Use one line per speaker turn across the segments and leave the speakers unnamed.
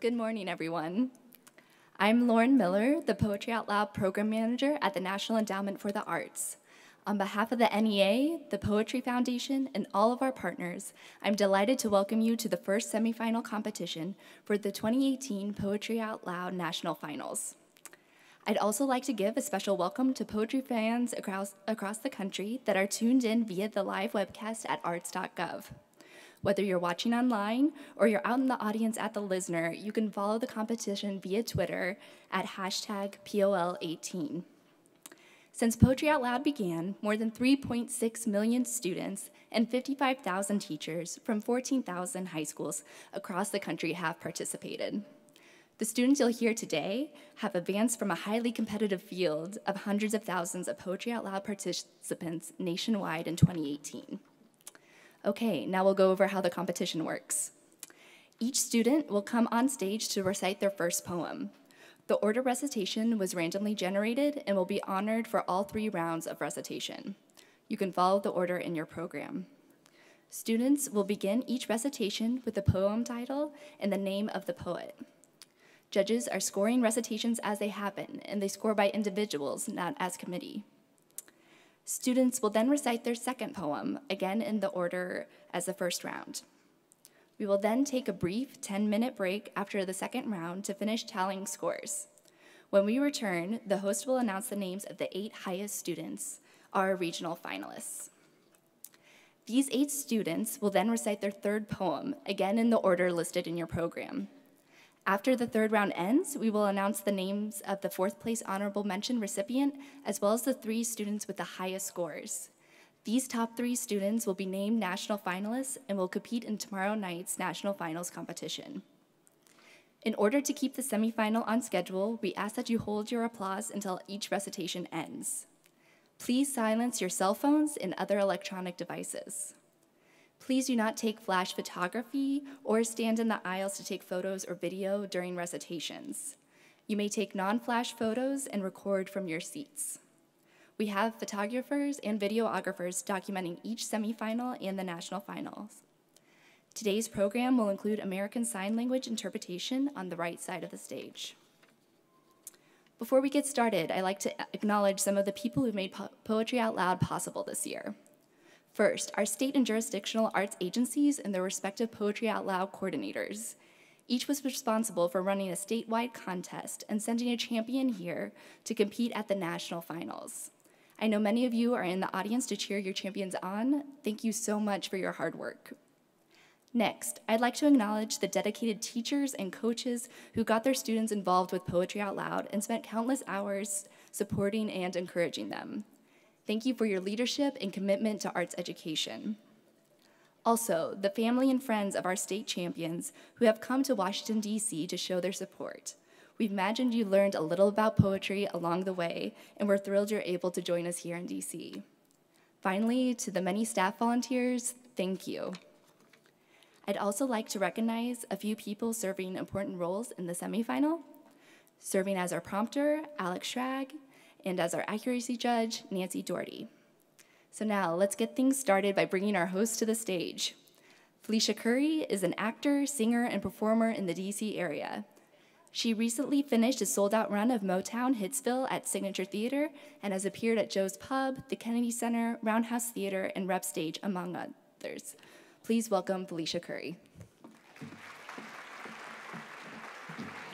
Good morning, everyone. I'm Lauren Miller, the Poetry Out Loud Program Manager at the National Endowment for the Arts. On behalf of the NEA, the Poetry Foundation, and all of our partners, I'm delighted to welcome you to the first semifinal competition for the 2018 Poetry Out Loud National Finals. I'd also like to give a special welcome to poetry fans across, across the country that are tuned in via the live webcast at arts.gov. Whether you're watching online or you're out in the audience at the Lisner, you can follow the competition via Twitter at hashtag POL18. Since Poetry Out Loud began, more than 3.6 million students and 55,000 teachers from 14,000 high schools across the country have participated. The students you'll hear today have advanced from a highly competitive field of hundreds of thousands of Poetry Out Loud participants nationwide in 2018. Okay, now we'll go over how the competition works. Each student will come on stage to recite their first poem. The order recitation was randomly generated and will be honored for all three rounds of recitation. You can follow the order in your program. Students will begin each recitation with the poem title and the name of the poet. Judges are scoring recitations as they happen, and they score by individuals, not as committee. Students will then recite their second poem, again in the order as the first round. We will then take a brief 10-minute break after the second round to finish tallying scores. When we return, the host will announce the names of the eight highest students, our regional finalists. These eight students will then recite their third poem, again in the order listed in your program. After the third round ends, we will announce the names of the fourth place honorable mention recipient, as well as the three students with the highest scores. These top three students will be named national finalists and will compete in tomorrow night's national finals competition. In order to keep the semifinal on schedule, we ask that you hold your applause until each recitation ends. Please silence your cell phones and other electronic devices. Please do not take flash photography or stand in the aisles to take photos or video during recitations. You may take non-flash photos and record from your seats. We have photographers and videographers documenting each semifinal and the national finals. Today's program will include American Sign Language interpretation on the right side of the stage. Before we get started, I'd like to acknowledge some of the people who made po Poetry Out Loud possible this year. First, our state and jurisdictional arts agencies and their respective Poetry Out Loud coordinators. Each was responsible for running a statewide contest and sending a champion here to compete at the national finals. I know many of you are in the audience to cheer your champions on. Thank you so much for your hard work. Next, I'd like to acknowledge the dedicated teachers and coaches who got their students involved with Poetry Out Loud and spent countless hours supporting and encouraging them. Thank you for your leadership and commitment to arts education. Also, the family and friends of our state champions who have come to Washington, D.C. to show their support. We've imagined you learned a little about poetry along the way, and we're thrilled you're able to join us here in D.C. Finally, to the many staff volunteers, thank you. I'd also like to recognize a few people serving important roles in the semifinal. Serving as our prompter, Alex Schrag, and as our accuracy judge, Nancy Doherty. So now let's get things started by bringing our host to the stage. Felicia Curry is an actor, singer, and performer in the DC area. She recently finished a sold out run of Motown Hitsville at Signature Theater and has appeared at Joe's Pub, the Kennedy Center, Roundhouse Theater, and Rep Stage, among others. Please welcome Felicia Curry.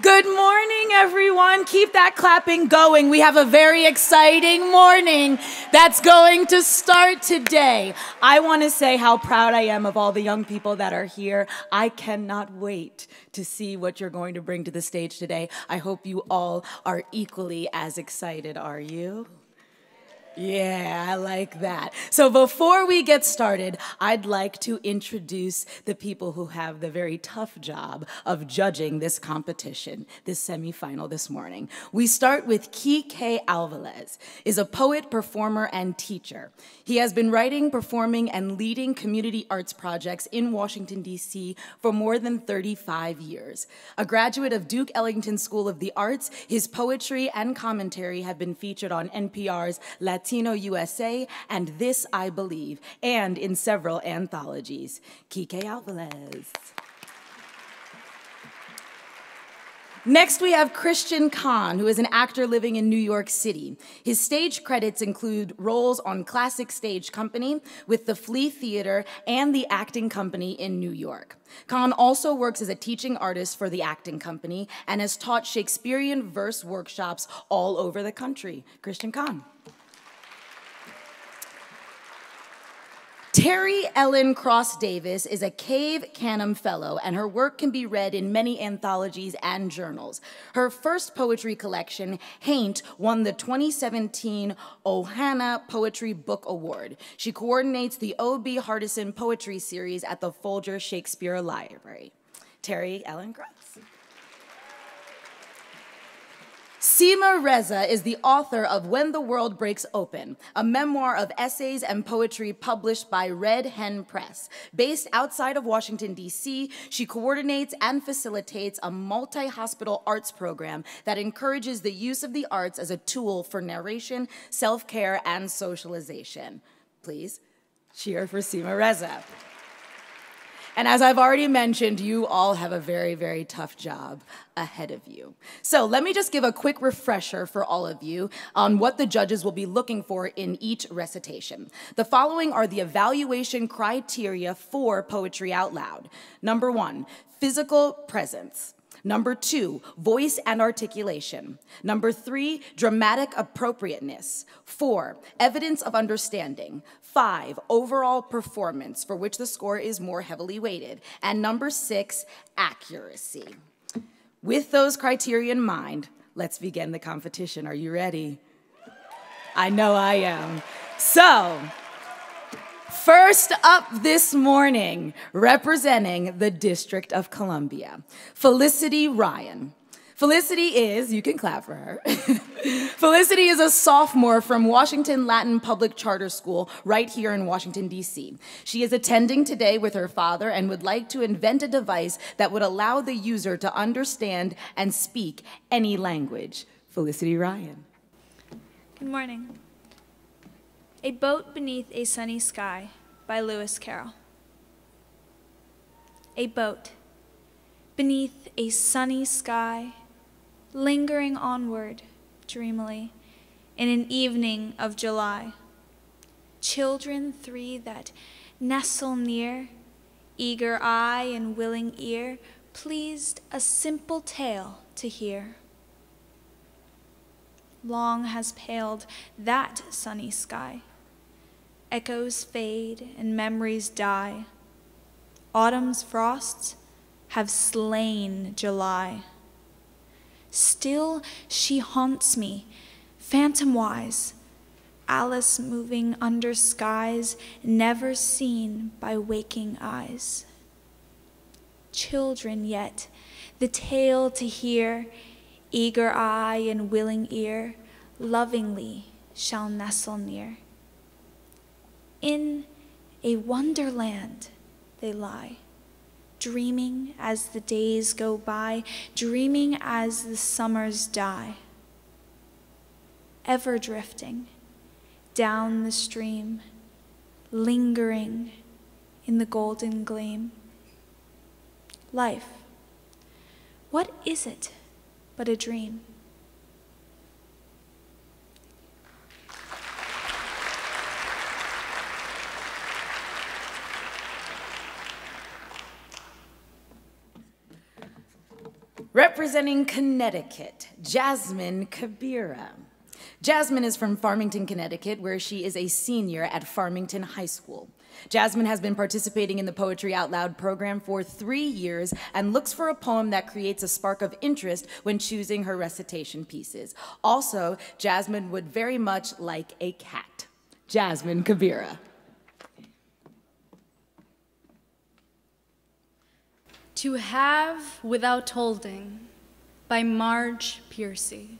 Good morning, everyone. Keep that clapping going. We have a very exciting morning that's going to start today. I want to say how proud I am of all the young people that are here. I cannot wait to see what you're going to bring to the stage today. I hope you all are equally as excited. Are you? Yeah, I like that. So before we get started, I'd like to introduce the people who have the very tough job of judging this competition, this semifinal this morning. We start with Quique Avilés, is a poet, performer, and teacher. He has been writing, performing, and leading community arts projects in Washington, D.C. for more than 35 years. A graduate of Duke Ellington School of the Arts, his poetry and commentary have been featured on NPR's Latino Latino USA, and This I Believe, and in several anthologies. Quique Avilés. Next, we have Christian Conn, who is an actor living in New York City. His stage credits include roles on Classic Stage Company with the Flea Theater and the Acting Company in New York. Conn also works as a teaching artist for the Acting Company and has taught Shakespearean verse workshops all over the country. Christian Conn. Teri Ellen Cross Davis is a Cave Canem Fellow, and her work can be read in many anthologies and journals. Her first poetry collection, Haint, won the 2017 Ohioana Poetry Book Award. She coordinates the O.B. Hardison Poetry Series at the Folger Shakespeare Library. Teri Ellen Cross. Seema Reza is the author of When the World Breaks Open, a memoir of essays and poetry published by Red Hen Press. Based outside of Washington, D.C., she coordinates and facilitates a multi hospital arts program that encourages the use of the arts as a tool for narration, self care, and socialization. Please cheer for Seema Reza. And as I've already mentioned, you all have a very, very tough job ahead of you. So let me just give a quick refresher for all of you on what the judges will be looking for in each recitation. The following are the evaluation criteria for Poetry Out Loud. Number one, physical presence. Number two, voice and articulation. Number three, dramatic appropriateness. Four, evidence of understanding. Five, overall performance, for which the score is more heavily weighted. And number six, accuracy. With those criteria in mind, let's begin the competition. Are you ready? I know I am. So, First up this morning, representing the District of Columbia, Felicity Ryan. Felicity is, you can clap for her. Felicity is a sophomore from Washington Latin Public Charter School right here in Washington, D.C. She is attending today with her father and would like to invent a device that would allow the user to understand and speak any language. Felicity Ryan.
Good morning. A Boat Beneath a Sunny Sky by Lewis Carroll. A boat beneath a sunny sky, lingering onward dreamily in an evening of July. Children three that nestle near, eager eye and willing ear, pleased a simple tale to hear. Long has paled that sunny sky Echoes fade and memories die. Autumn's frosts have slain July. Still she haunts me, phantom wise, Alice moving under skies never seen by waking eyes. Children yet, the tale to hear, eager eye and willing ear, lovingly shall nestle near. In a wonderland they lie, dreaming as the days go by, dreaming as the summers die. Ever drifting down the stream, lingering in the golden gleam. Life, what is it but a dream?
Representing Connecticut, Jasmine Kabira. Jasmine is from Farmington, Connecticut, where she is a senior at Farmington High School. Jasmine has been participating in the Poetry Out Loud program for three years and looks for a poem that creates a spark of interest when choosing her recitation pieces. Also, Jasmine would very much like a cat. Jasmine Kabira.
To Have Without Holding by Marge Piercy.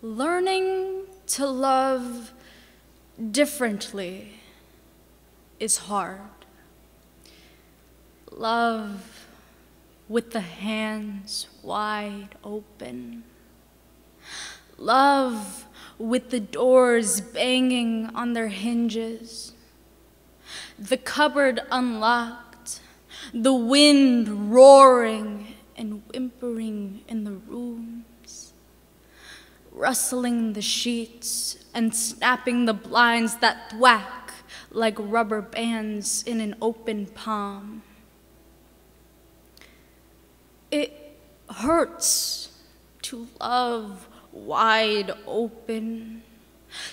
Learning to love differently is hard. Love with the hands wide open. Love with the doors banging on their hinges. the cupboard unlocked, the wind roaring and whimpering in the rooms, rustling the sheets and snapping the blinds that thwack like rubber bands in an open palm. It hurts to love wide open,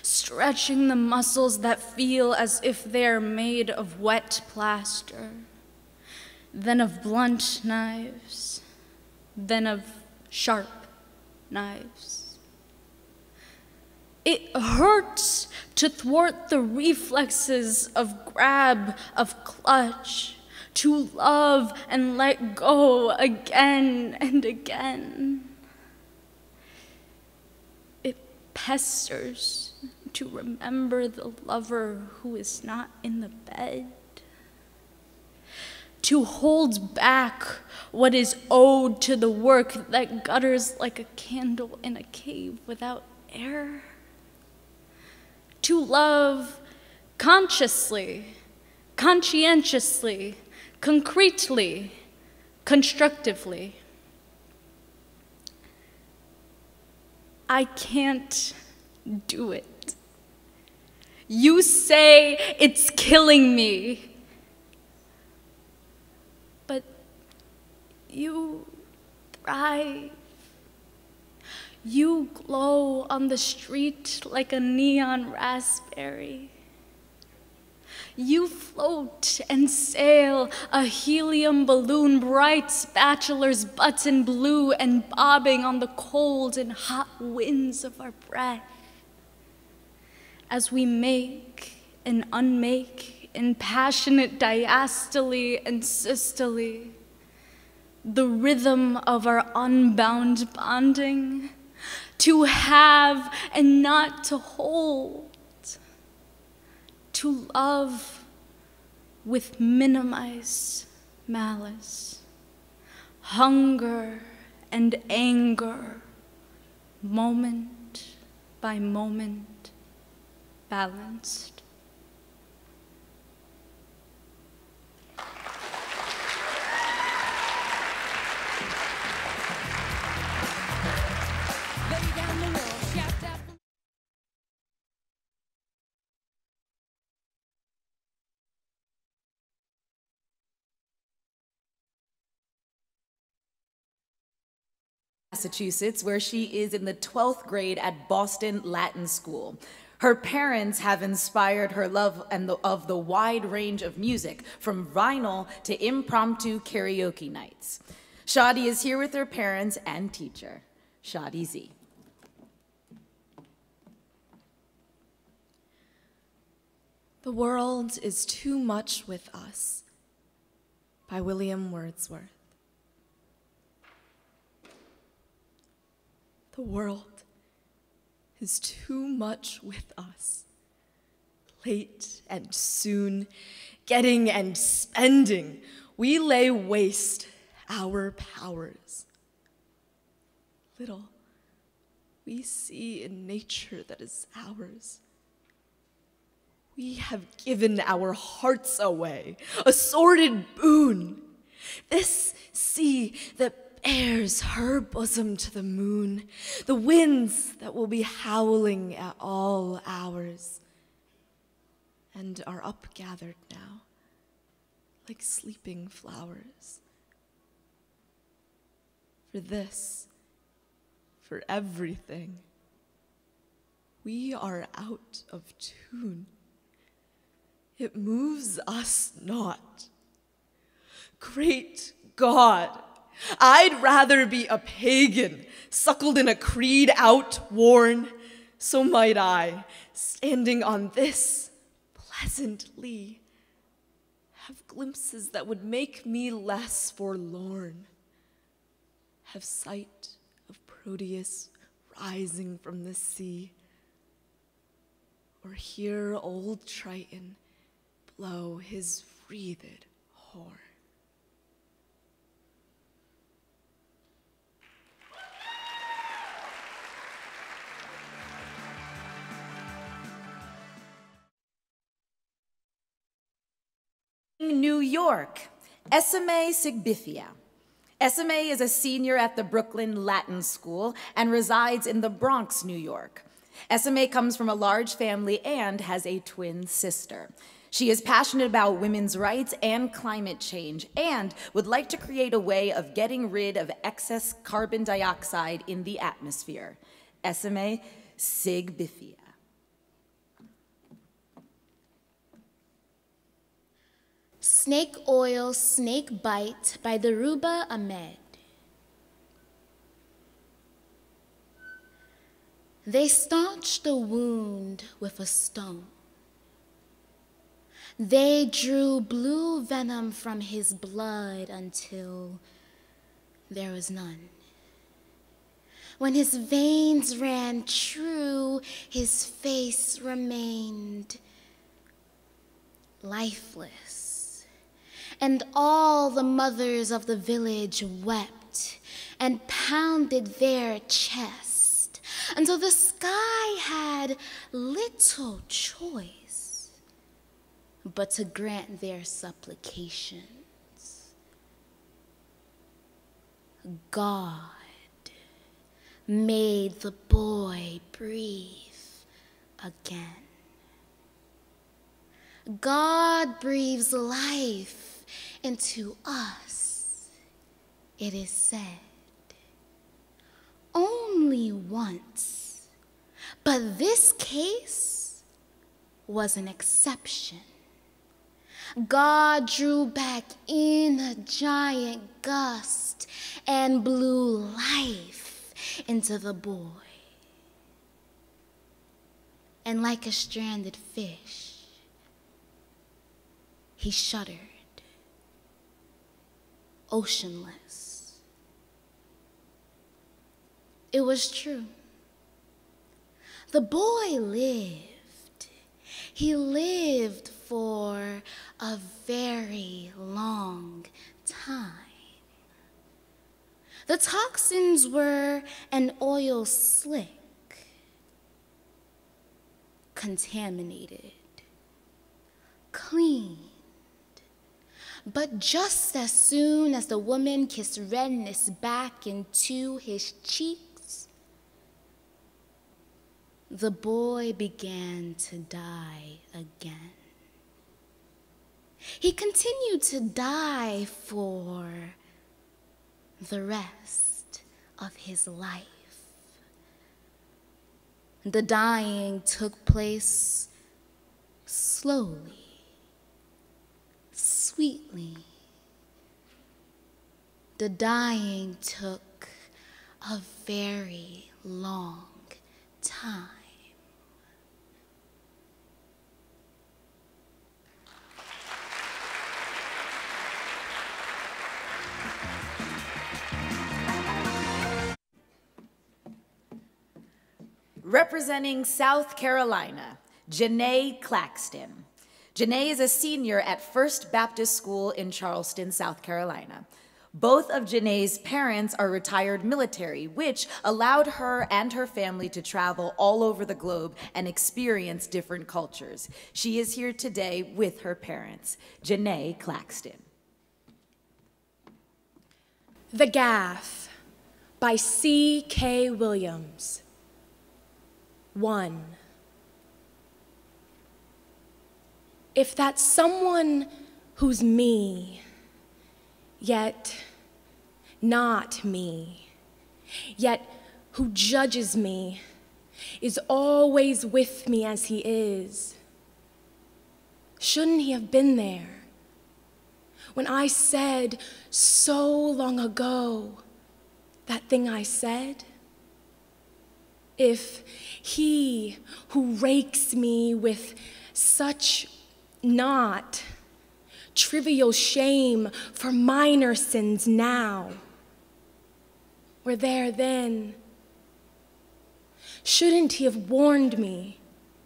stretching the muscles that feel as if they're made of wet plaster, then of blunt knives, then of sharp knives. It hurts to thwart the reflexes of grab, of clutch, to love and let go again and again. It pesters to remember the lover who is not in the bed, to hold back what is owed to the work that gutters like a candle in a cave without air, to love consciously, conscientiously, concretely, constructively. I can't do it. You say it's killing me. But you thrive. You glow on the street like a neon raspberry. You float and sail a helium balloon, bright spatulas button blue and bobbing on the cold and hot winds of our breath. As we make and unmake in passionate diastole and systole, the rhythm of our unbound bonding, to have and not to hold to love with minimized malice, hunger and anger, moment by moment, balanced.
Massachusetts, where she is in the 12th grade at Boston Latin School. Her parents have inspired her love and the, of the wide range of music, from vinyl to impromptu karaoke nights. Xiadi is here with her parents and teacher, Xiadi Zhai.
The World is Too Much with Us by William Wordsworth. The world is too much with us. Late and soon, getting and spending, we lay waste our powers. Little we see in nature that is ours. We have given our hearts away, a sordid boon. This sea that bears her bosom to the moon, the winds that will be howling at all hours, and are upgathered now, like sleeping flowers. For this, for everything, we are out of tune. It moves us not. Great God, I'd rather be a pagan, suckled in a creed outworn. So might I, standing on this pleasantly, have glimpses that would make me less forlorn. Have sight of Proteus rising from the sea, or hear old Triton blow his wreathed horn.
New York, Eseme Segbefia. Eseme is a senior at the Brooklyn Latin School and resides in the Bronx, New York. Eseme comes from a large family and has a twin sister. She is passionate about women's rights and climate change and would like to create a way of getting rid of excess carbon dioxide in the atmosphere. Eseme Segbefia.
Snake Oil, Snake Bite by Dilruba Ahmed. They staunched the wound with a stone. They drew blue venom from his blood until there was none. When his veins ran true, his face remained lifeless. And all the mothers of the village wept and pounded their chest until the sky had little choice but to grant their supplications. God made the boy breathe again. God breathes life into us, it is said. Only once. But this case was an exception. God drew back in a giant gust and blew life into the boy. And like a stranded fish, he shuddered, oceanless. It was true. The boy lived. He lived for a very long time. The toxins were an oil slick, contaminated, cleaned. But just as soon as the woman kissed redness back into his cheeks, the boy began to die again. He continued to die for the rest of his life. The dying took place slowly, sweetly. The dying took a very long time.
Representing South Carolina, Janae Claxton. Janae is a senior at First Baptist School in Charleston, South Carolina. Both of Janae's parents are retired military, which allowed her and her family to travel all over the globe and experience different cultures. She is here today with her parents, Janae Claxton.
The Gaffe by C. K. Williams. 1. If that someone who's me, yet not me, yet who judges me, is always with me as he is, shouldn't he have been there? When I said so long ago that thing I said, if he who rakes me with such not trivial shame for minor sins now were there then, shouldn't he have warned me?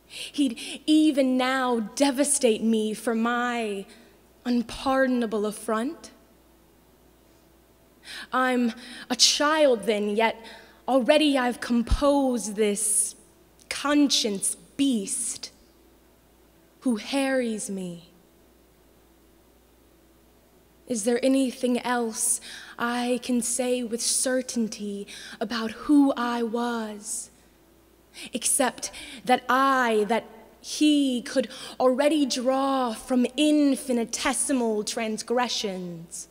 He'd even now devastate me for my unpardonable affront. I'm a child then, yet already I've composed this conscience beast who harries me. Is there anything else I can say with certainty about who I was? Except that I, that he could already draw from infinitesimal transgressions,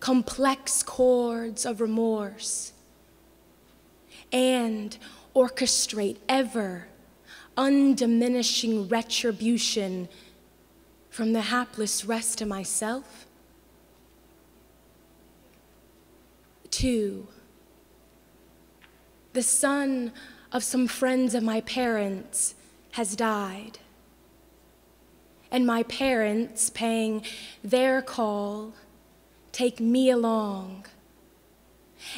complex chords of remorse, and orchestrate ever undiminishing retribution from the hapless rest of myself? Two, the son of some friends of my parents has died. And my parents, paying their call, take me along.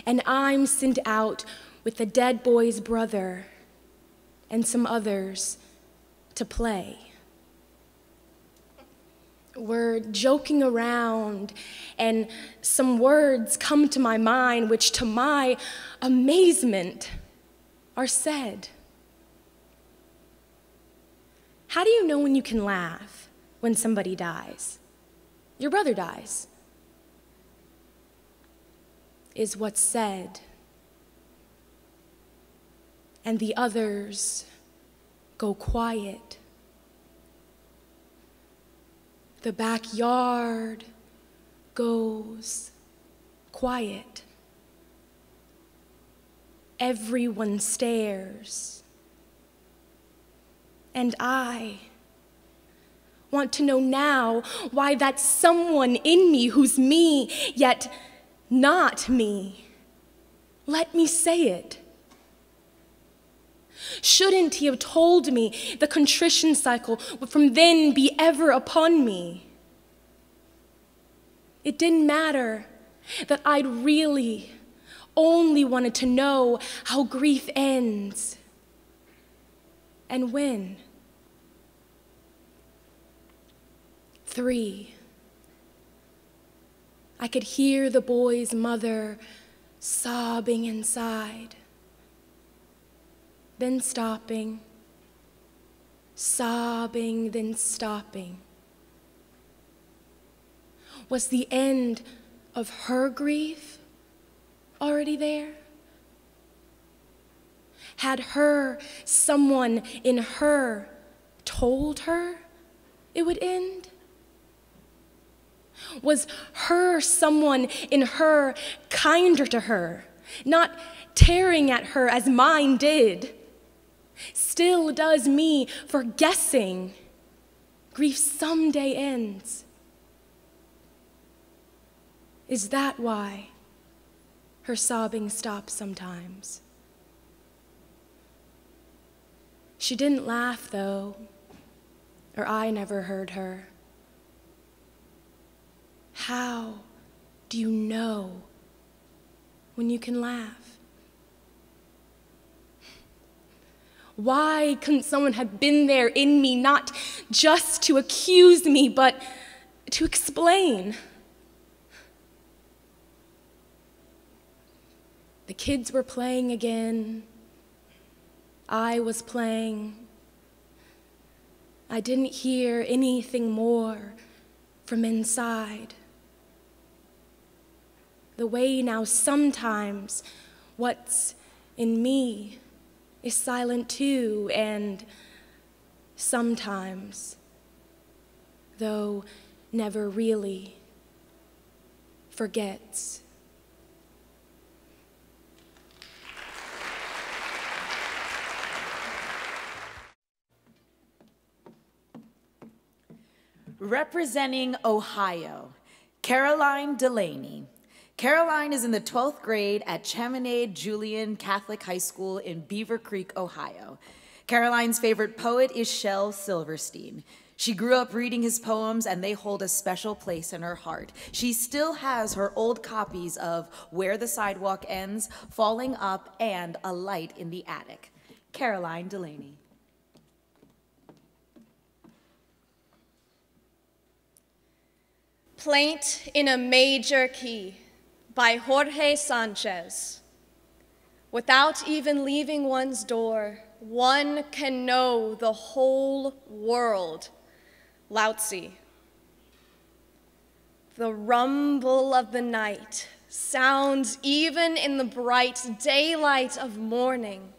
And I'm sent out with the dead boy's brother and some others to play. We're joking around, and some words come to my mind, which to my amazement are said. How do you know when you can laugh when somebody dies? Your brother dies, is what's said and the others go quiet. The backyard goes quiet. Everyone stares. And I want to know now why that someone in me who's me, yet not me. Let me say it. Shouldn't he have told me the contrition cycle would from then be ever upon me? It didn't matter that I'd really only wanted to know how grief ends and when. Three, I could hear the boy's mother sobbing inside then stopping, sobbing, then stopping. Was the end of her grief already there? Had her, someone in her, told her it would end? Was her, someone in her, kinder to her, not tearing at her as mine did? Still does me for guessing grief someday ends. Is that why her sobbing stops sometimes? She didn't laugh, though, or I never heard her. How do you know when you can laugh? Why couldn't someone have been there in me, not just to accuse me, but to explain? The kids were playing again. I was playing. I didn't hear anything more from inside. The way now sometimes what's in me is silent too, and sometimes, though never really, forgets.
Representing Ohio, Caroline Delaney. Caroline is in the 12th grade at Chaminade Julienne Catholic High School in Beavercreek, Ohio. Caroline's favorite poet is Shel Silverstein. She grew up reading his poems, and they hold a special place in her heart. She still has her old copies of Where the Sidewalk Ends, Falling Up, and A Light in the Attic. Caroline Delaney.
Plaint in a major key by Jorge Sanchez. Without even leaving one's door, one can know the whole world. Lao Tzu. The rumble of the night sounds even in the bright daylight of morning.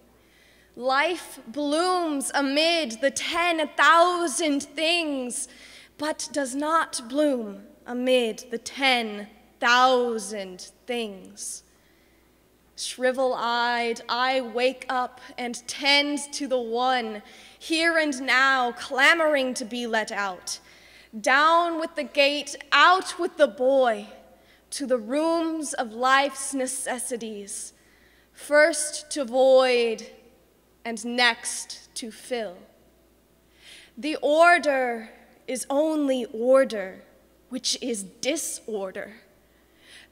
Life blooms amid the 10,000 things, but does not bloom amid the 10,000 things. Shrivel eyed, I wake up and tend to the one, here and now, clamoring to be let out. Down with the gate, out with the boy, to the rooms of life's necessities, first to void and next to fill. The order is only order, which is disorder.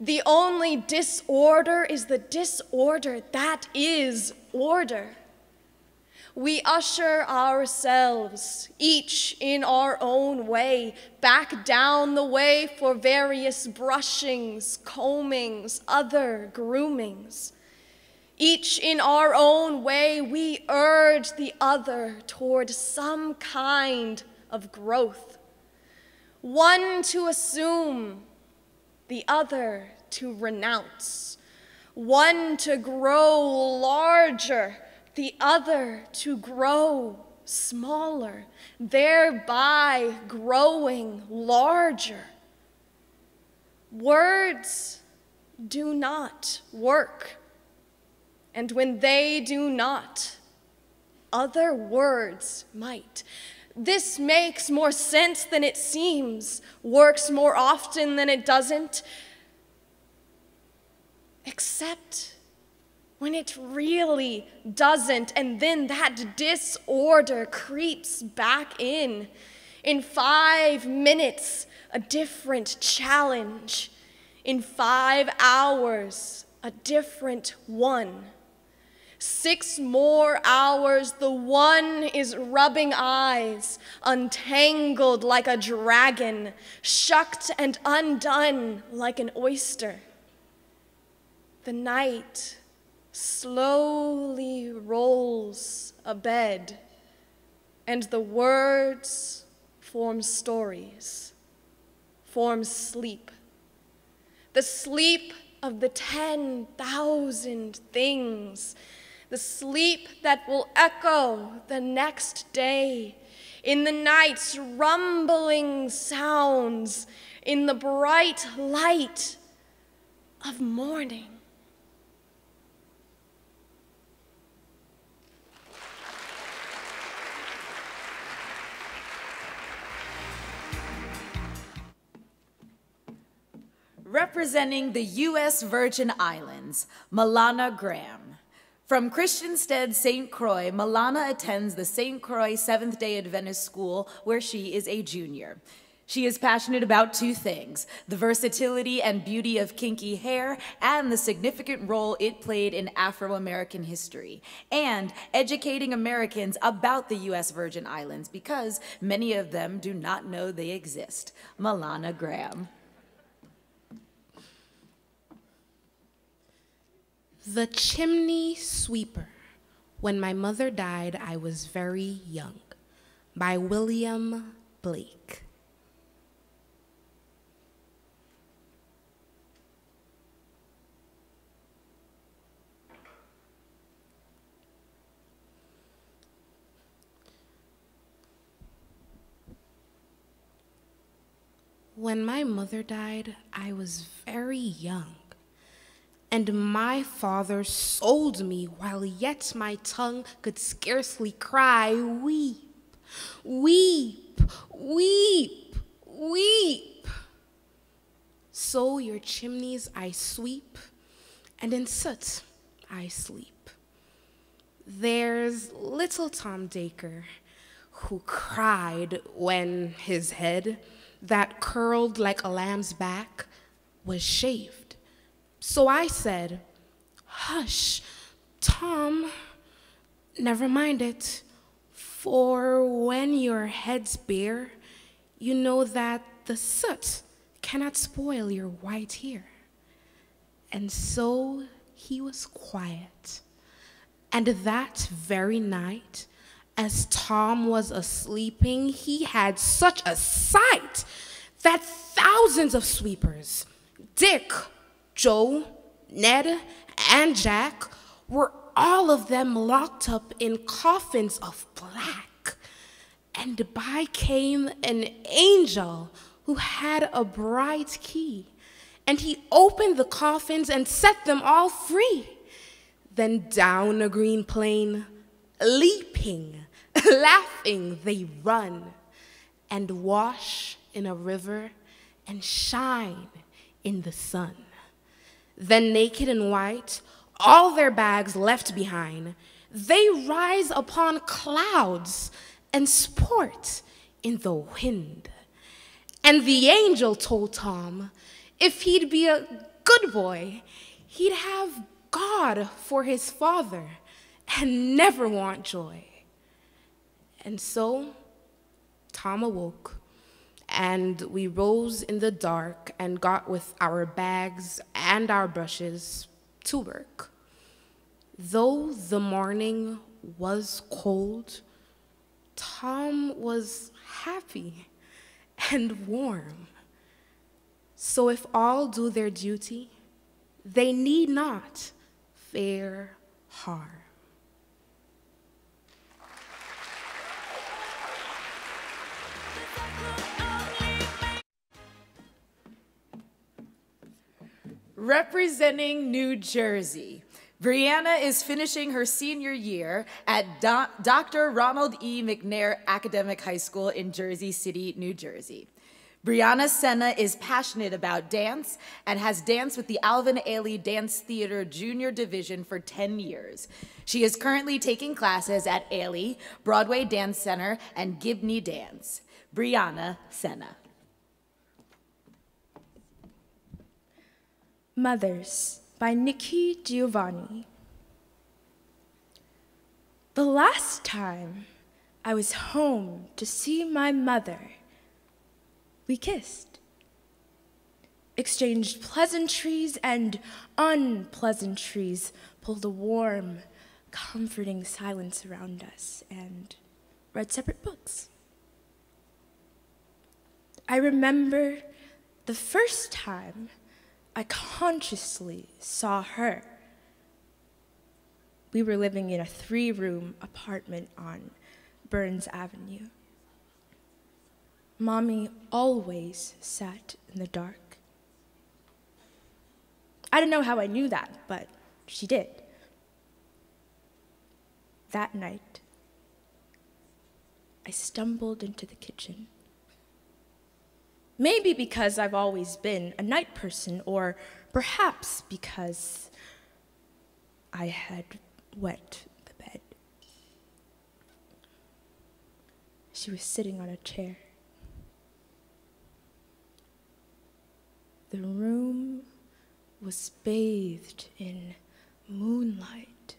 The only disorder is the disorder that is order. We usher ourselves, each in our own way, back down the way for various brushings, combings, other groomings. Each in our own way, we urge the other toward some kind of growth. One to assume, the other to renounce. One to grow larger the other to grow smaller, thereby growing larger. Words do not work, and when they do not, other words might. This makes more sense than it seems, works more often than it doesn't, except when it really doesn't, and then that disorder creeps back in. In five minutes, a different challenge. In five hours, a different one. Six more hours, the one is rubbing eyes, untangled like a dragon, shucked and undone like an oyster. The night slowly rolls a bed, and the words form stories, form sleep. The sleep of the 10,000 things, the sleep that will echo the next day, in the night's rumbling sounds, in the bright light of morning.
Representing the U.S. Virgin Islands, Mahlana Graham. From Christiansted, St. Croix, Mahlana attends the St. Croix Seventh day Adventist School, where she is a junior. She is passionate about two things the versatility and beauty of kinky hair, and the significant role it played in Afro American history, and educating Americans about the U.S. Virgin Islands because many of them do not know they exist. Mahlana Graham.
The Chimney Sweeper. When my mother died, I was very young. By William Blake. When my mother died, I was very young. And my father sold me while yet my tongue could scarcely cry, Weep, weep, weep, weep. So your chimneys I sweep, and in soot I sleep. There's little Tom Dacre who cried when his head, that curled like a lamb's back, was shaved. So I said, Hush, Tom, never mind it. For when your head's bare, you know that the soot cannot spoil your white hair. And so he was quiet. And that very night, as Tom was a sleeping, he had such a sight that thousands of sweepers, Dick, Joe, Ned, and Jack, were all of them locked up in coffins of black. And by came an angel who had a bright key, and he opened the coffins and set them all free. Then down a green plain, leaping, laughing, they run and wash in a river and shine in the sun. Then, naked and white, all their bags left behind, they rise upon clouds and sport in the wind. And the angel told Tom if he'd be a good boy, he'd have God for his father and never want joy. And so Tom awoke, and we rose in the dark and got with our bags and our brushes to work. Though the morning was cold, Tom was happy and warm. So if all do their duty, they need not fear harm.
Representing New Jersey, Breana is finishing her senior year at Do Dr. Ronald E. McNair Academic High School in Jersey City, New Jersey. Breana Sena is passionate about dance and has danced with the Alvin Ailey Dance Theater Junior Division for 10 years. She is currently taking classes at Ailey, Broadway Dance Center, and Gibney Dance. Breana Sena.
Mothers by Nikki Giovanni. The last time I was home to see my mother, we kissed, exchanged pleasantries and unpleasantries, pulled a warm, comforting silence around us, and read separate books. I remember the first time I consciously saw her. We were living in a three room apartment on Burns Avenue. Mommy always sat in the dark. I don't know how I knew that, but she did. That night, I stumbled into the kitchen. Maybe because I've always been a night person, or perhaps because I had wet the bed. She was sitting on a chair. The room was bathed in moonlight,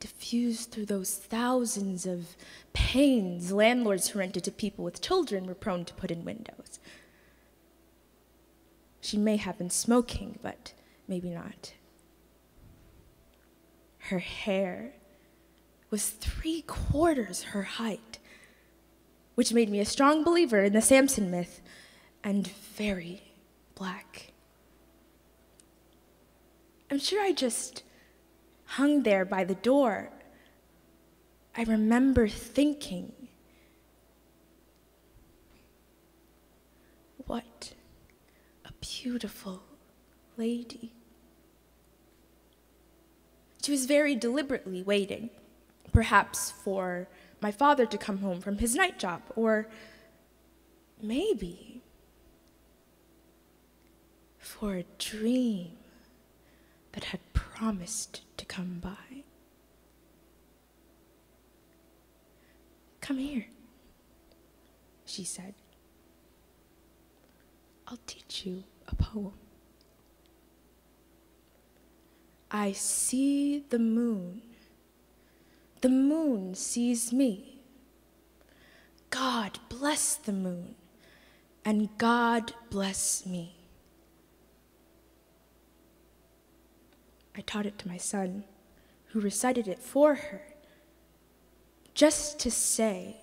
diffused through those thousands of panes landlords who rented to people with children were prone to put in windows. She may have been smoking, but maybe not. Her hair was three quarters her height, which made me a strong believer in the Samson myth, and very black. I'm sure I just hung there by the door. I remember thinking, what beautiful lady. She was very deliberately waiting, perhaps for my father to come home from his night job, or maybe for a dream that had promised to come by. Come here, she said. I'll teach you a poem. I see the moon. The moon sees me. God bless the moon, and God bless me. I taught it to my son, who recited it for her, just to say,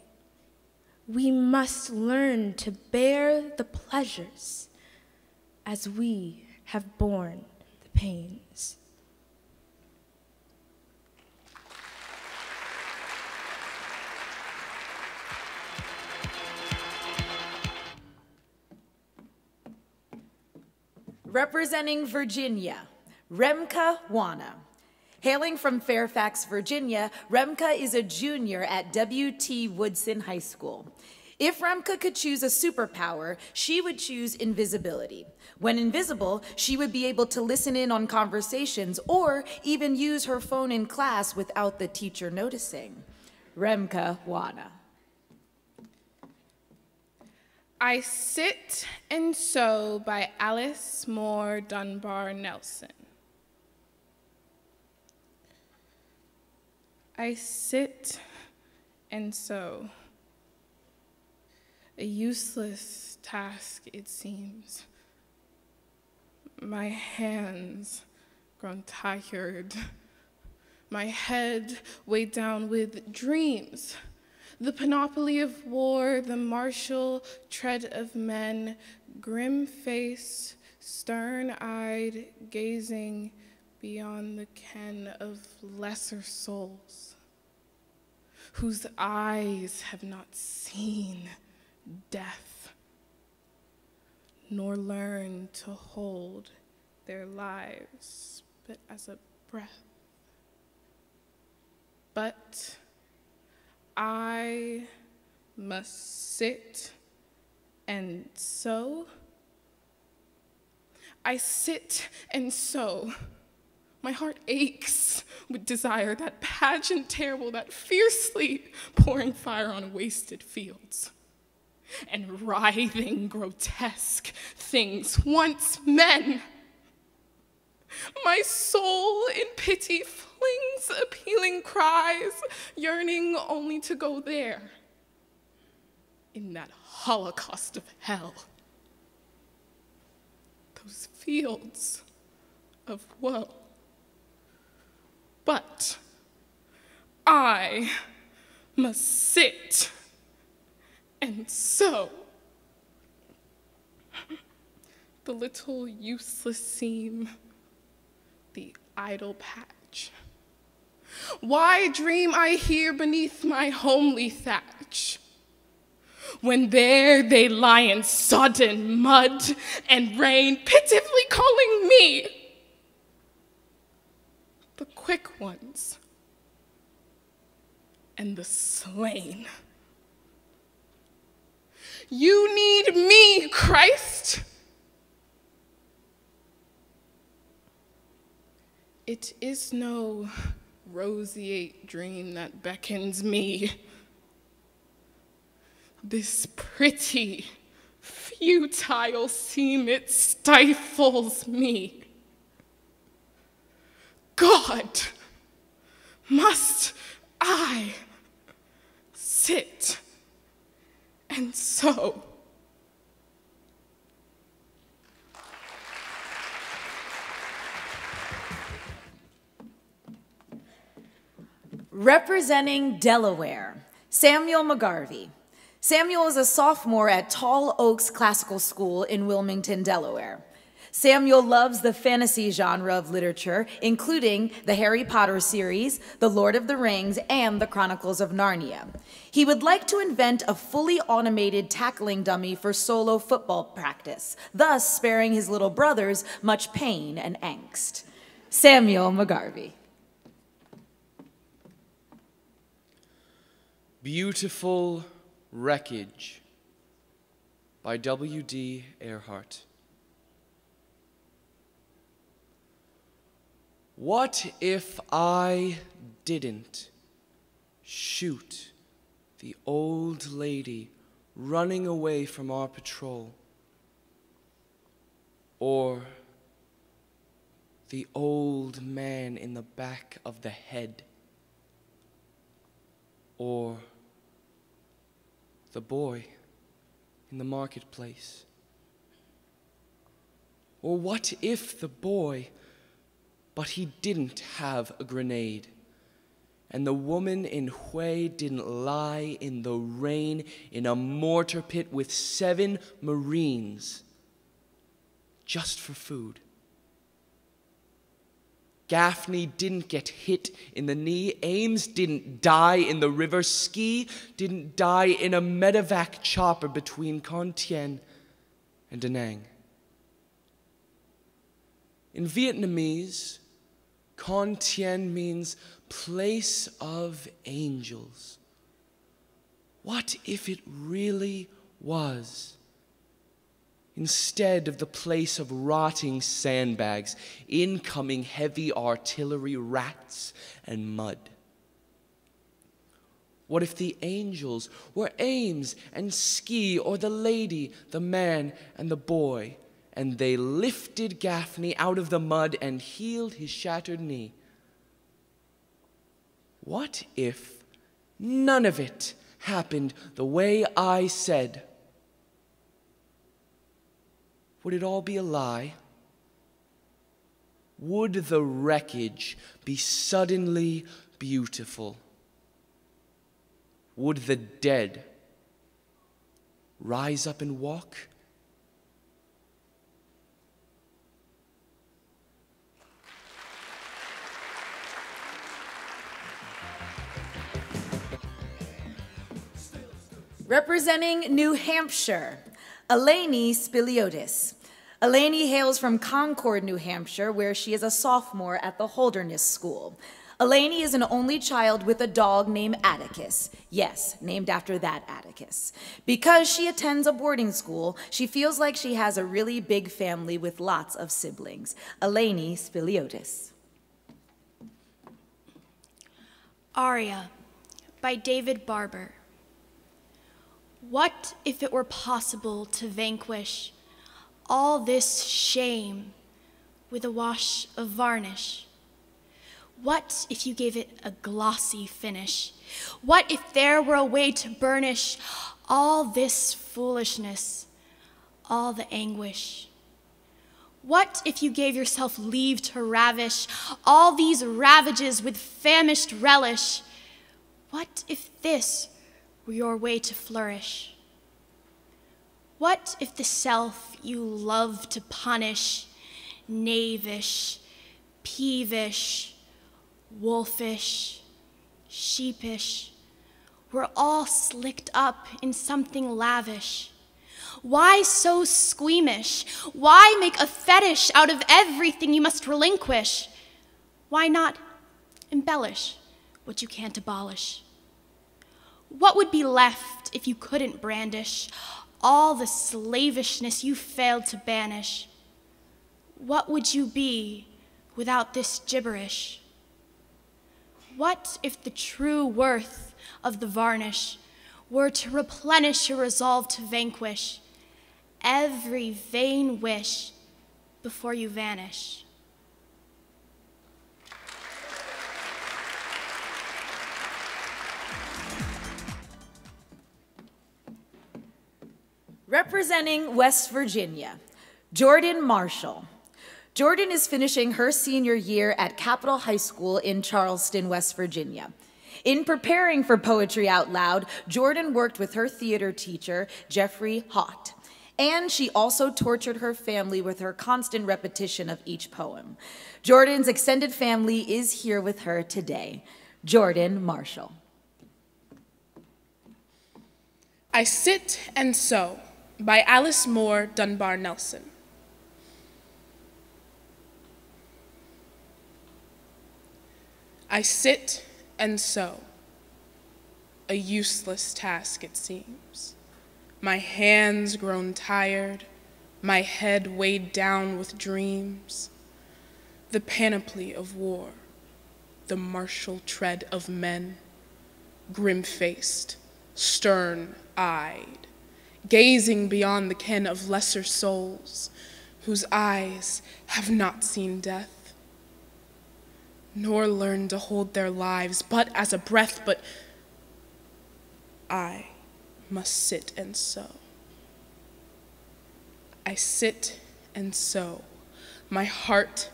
we must learn to bear the pleasures as we have borne the pains.
Representing Virginia, Remka Nwana. Hailing from Fairfax, Virginia, Remka is a junior at W.T. Woodson High School. If Remka could choose a superpower, she would choose invisibility. When invisible, she would be able to listen in on conversations or even use her phone in class without the teacher noticing. Remka Nwana.
I Sit and Sew by Alice Moore Dunbar Nelson. I sit and sew. A useless task, it seems. My hands grown tired. My head weighed down with dreams the panoply of war, the martial tread of men, grim face, stern eyed, gazing beyond the ken of lesser souls, whose eyes have not seen death, nor learn to hold their lives but as a breath. But I must sit and sew. I sit and sew. My heart aches with desire, that pageant terrible, that fiercely pouring fire on wasted fields. And writhing, grotesque things, once men. My soul in pity flings appealing cries, yearning only to go there, in that holocaust of hell. Those fields of woe. But I must sit and sew, The little useless seam, the idle patch. Why dream I here beneath my homely thatch? When there they lie in sodden mud and rain, pitifully calling me. The quick ones and the slain. You need me, Christ. It is no roseate dream that beckons me. This pretty, futile seam, it stifles me. God, must I sit and sew.
Representing Delaware, Samuel McGarvey. Samuel is a sophomore at Tall Oaks Classical School in Wilmington, Delaware. Samuel loves the fantasy genre of literature, including the Harry Potter series, The Lord of the Rings, and The Chronicles of Narnia. He would like to invent a fully automated tackling dummy for solo football practice, thus sparing his little brothers much pain and angst. Samuel McGarvey.
Beautiful Wreckage by W.D. Ehrhart. What if I didn't shoot the old lady running away from our patrol? Or the old man in the back of the head? Or the boy in the marketplace? Or what if the boy, but he didn't have a grenade? And the woman in Hue didn't lie in the rain in a mortar pit with seven Marines just for food. Gaffney didn't get hit in the knee. Ames didn't die in the river. Ski didn't die in a medevac chopper between Con Thien and Da Nang. In Vietnamese, Con Thien means place of angels. What if it really was? Instead of the place of rotting sandbags, incoming heavy artillery, rats, and mud. What if the angels were Ames and Ski, or the lady, the man, and the boy, and they lifted Gaffney out of the mud and healed his shattered knee? What if none of it happened the way I said? Would it all be a lie? Would the wreckage be suddenly beautiful? Would the dead rise up and walk?
Representing New Hampshire, Eleni Spiliotes. Eleni hails from Concord, New Hampshire, where she is a sophomore at the Holderness School. Eleni is an only child with a dog named Atticus. Yes, named after that Atticus. Because she attends a boarding school, she feels like she has a really big family with lots of siblings. Eleni Spiliotes.
Aria by David Barber. What if it were possible to vanquish all this shame with a wash of varnish? What if you gave it a glossy finish? What if there were a way to burnish all this foolishness, all the anguish? What if you gave yourself leave to ravish all these ravages with famished relish? What if this your way to flourish? What if the self you love to punish, knavish, peevish, wolfish, sheepish, were all slicked up in something lavish? Why so squeamish? Why make a fetish out of everything you must relinquish? Why not embellish what you can't abolish? What would be left if you couldn't brandish all the slavishness you failed to banish? What would you be without this gibberish? What if the true worth of the varnish were to replenish your resolve to vanquish every vain wish before you vanish?
Representing West Virginia, Jordyn Marshall. Jordyn is finishing her senior year at Capitol High School in Charleston, West Virginia. In preparing for Poetry Out Loud, Jordyn worked with her theater teacher, Jeffrey Haught. And she also tortured her family with her constant repetition of each poem. Jordyn's extended family is here with her today. Jordyn Marshall.
I Sit and Sew by Alice Moore Dunbar Nelson. I sit and sew, a useless task it seems. My hands grown tired, my head weighed down with dreams. The panoply of war, the martial tread of men, grim faced, stern eyed, gazing beyond the ken of lesser souls whose eyes have not seen death, nor learned to hold their lives but as a breath, but I must sit and sew. I sit and sew. My heart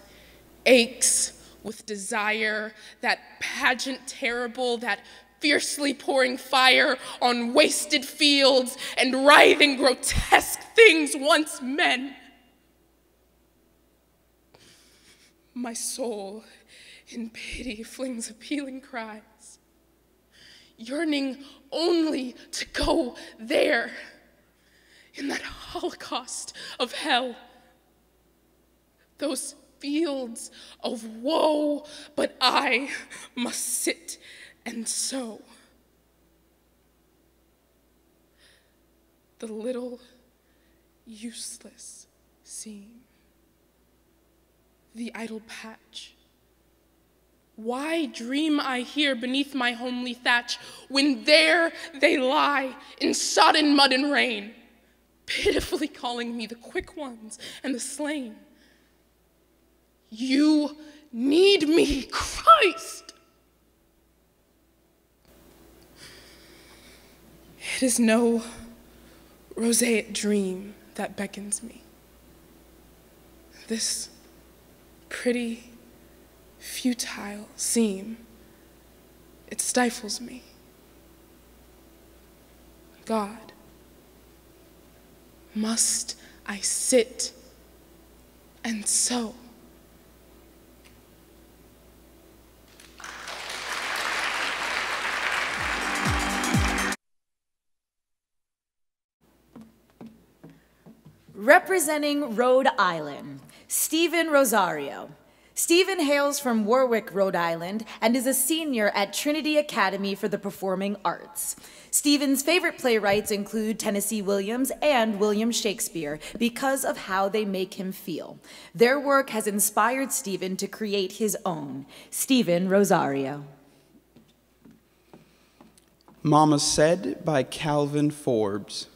aches with desire, that pageant terrible, that fiercely pouring fire on wasted fields and writhing grotesque things once men. My soul in pity flings appealing cries, yearning only to go there in that holocaust of hell. Those fields of woe, but I must sit and sew, The little useless seam, the idle patch. Why dream I here beneath my homely thatch when there they lie in sodden mud and rain, pitifully calling me the quick ones and the slain? You need me, Christ! It is no roseate dream that beckons me. This pretty, futile seam, it stifles me. God, must I sit and sew?
Representing Rhode Island, Steven Rosario. Steven hails from Warwick, Rhode Island, and is a senior at Trinity Academy for the Performing Arts. Steven's favorite playwrights include Tennessee Williams and William Shakespeare because of how they make him feel. Their work has inspired Steven to create his own. Steven Rosario.
Momma Said by Calvin Forbes.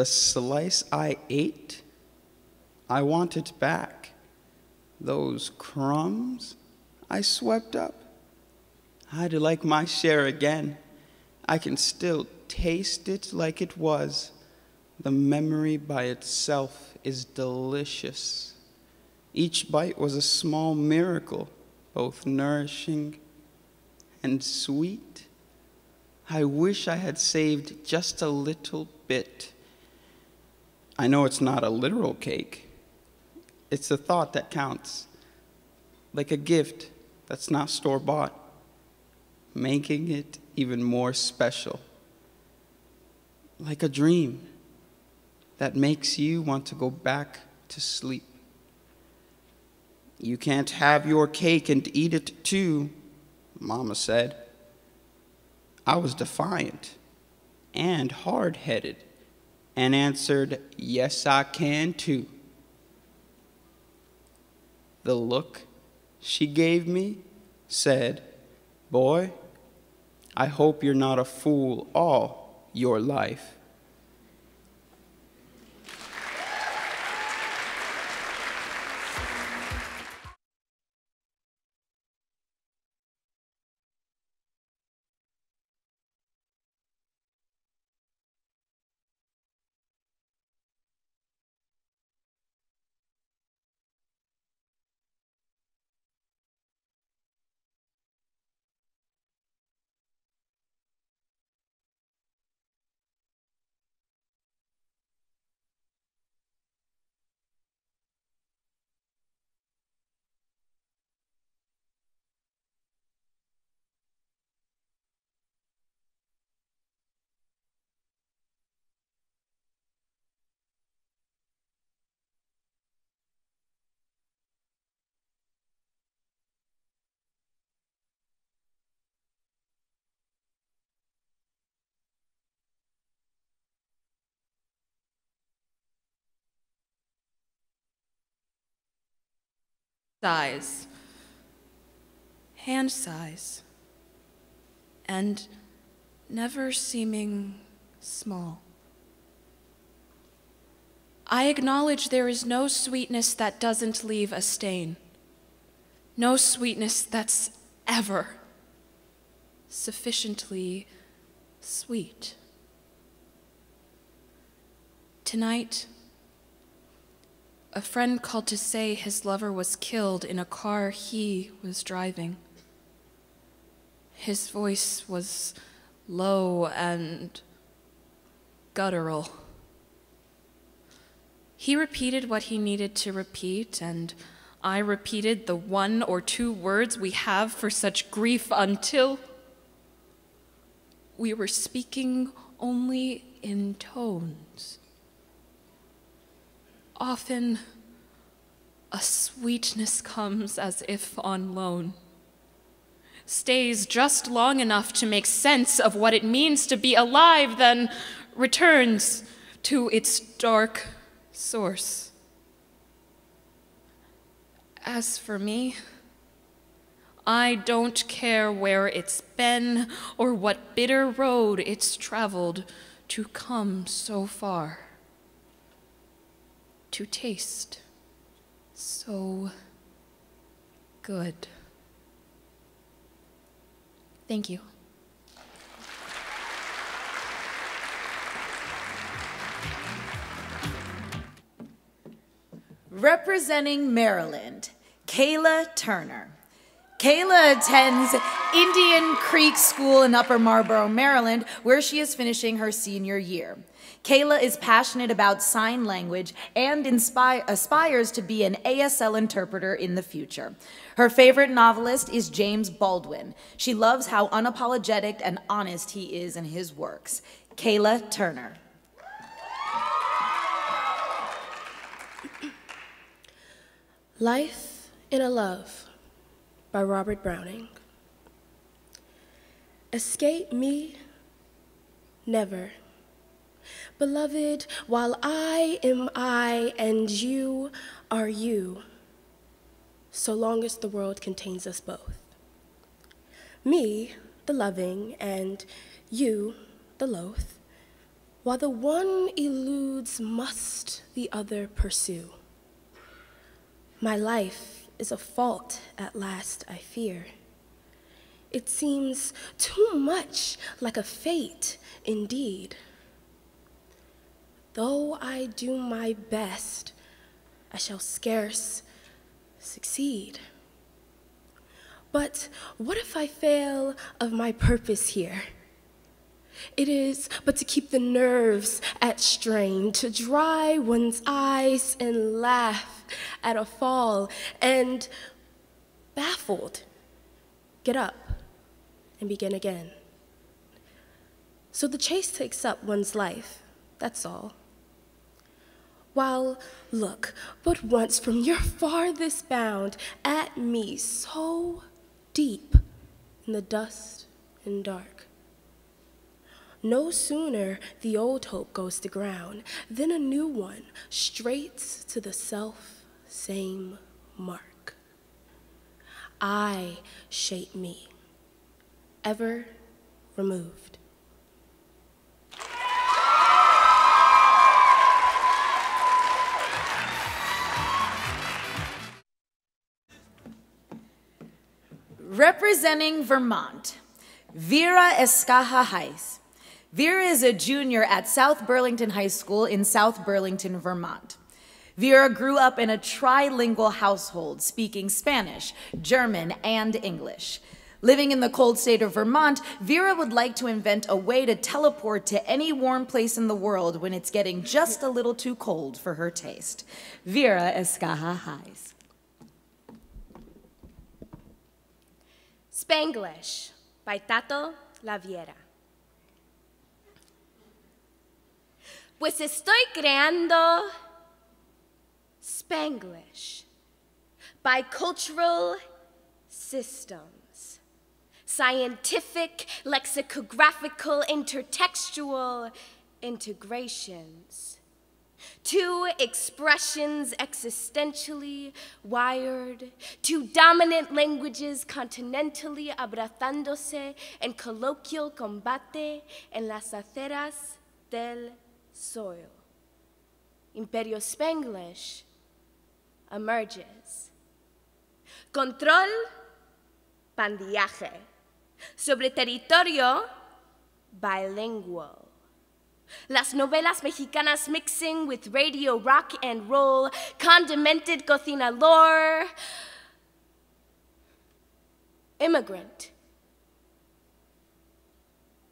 The slice I ate, I want it back. Those crumbs I swept up, I'd like my share again. I can still taste it like it was. The memory by itself is delicious. Each bite was a small miracle, both nourishing and sweet. I wish I had saved just a little bit. I know it's not a literal cake. It's the thought that counts, like a gift that's not store bought, making it even more special. Like a dream that makes you want to go back to sleep. You can't have your cake and eat it too, Mama said. I was defiant and hard headed and answered, Yes, I can too. The look she gave me said, Boy, I hope you're not a fool all your life.
Size, hand size, and never seeming small. I acknowledge there is no sweetness that doesn't leave a stain, no sweetness that's ever sufficiently sweet. Tonight, a friend called to say his lover was killed in a car he was driving. His voice was low and guttural. He repeated what he needed to repeat, and I repeated the one or two words we have for such grief until we were speaking only in tones. Often, a sweetness comes as if on loan, stays just long enough to make sense of what it means to be alive, then returns to its dark source. As for me, I don't care where it's been or what bitter road it's traveled to come so far. To taste so good. Thank you.
Representing Maryland, Cayla Turner. Cayla attends Indian Creek School in Upper Marlboro, Maryland, where she is finishing her senior year. Cayla is passionate about sign language and aspires to be an ASL interpreter in the future. Her favorite novelist is James Baldwin. She loves how unapologetic and honest he is in his works. Cayla Turner.
Life in a Love by Robert Browning. Escape me? Never. Beloved, while I am I and you are you, so long as the world contains us both. Me, the loving, and you, the loath, while the one eludes, must the other pursue. My life is a fault at last, I fear. It seems too much like a fate indeed. Though I do my best, I shall scarce succeed. But what if I fail of my purpose here? It is but to keep the nerves at strain, to dry one's eyes and laugh at a fall, and baffled, get up and begin again. So the chase takes up one's life, that's all. While, look, but once from your farthest bound at me so deep in the dust and dark. No sooner the old hope goes to ground than a new one straight to the self same mark. I shape me, ever removed.
Representing Vermont, Vera Escaja Heiss. Vera is a junior at South Burlington High School in South Burlington, Vermont. Vera grew up in a trilingual household, speaking Spanish, German, and English. Living in the cold state of Vermont, Vera would like to invent a way to teleport to any warm place in the world when it's getting just a little too cold for her taste. Vera Escaja Heiss.
Spanglish by Tato Laviera. Pues estoy creando Spanglish, bicultural systems, scientific, lexicographical, intertextual integrations. Two expressions existentially wired, two dominant languages continentally abrazándose en colloquial combate en las aceras del soil. Imperio Spanglish emerges. Control, pandillaje. Sobre territorio, bilingual. Las novelas mexicanas mixing with radio rock and roll, condimented cocinador, immigrant,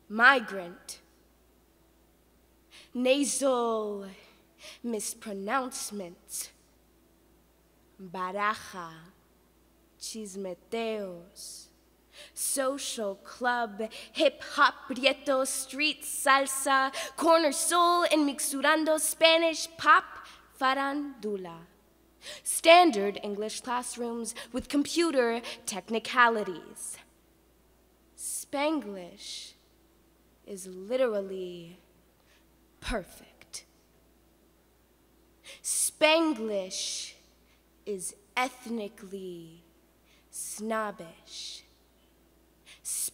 migrant, nasal mispronouncements, baraja, chismeteos, social club, hip hop, prieto, street salsa, corner soul, and mixurando Spanish pop, farandula. Standard English classrooms with computer technicalities. Spanglish is literally perfect. Spanglish is ethnically snobbish.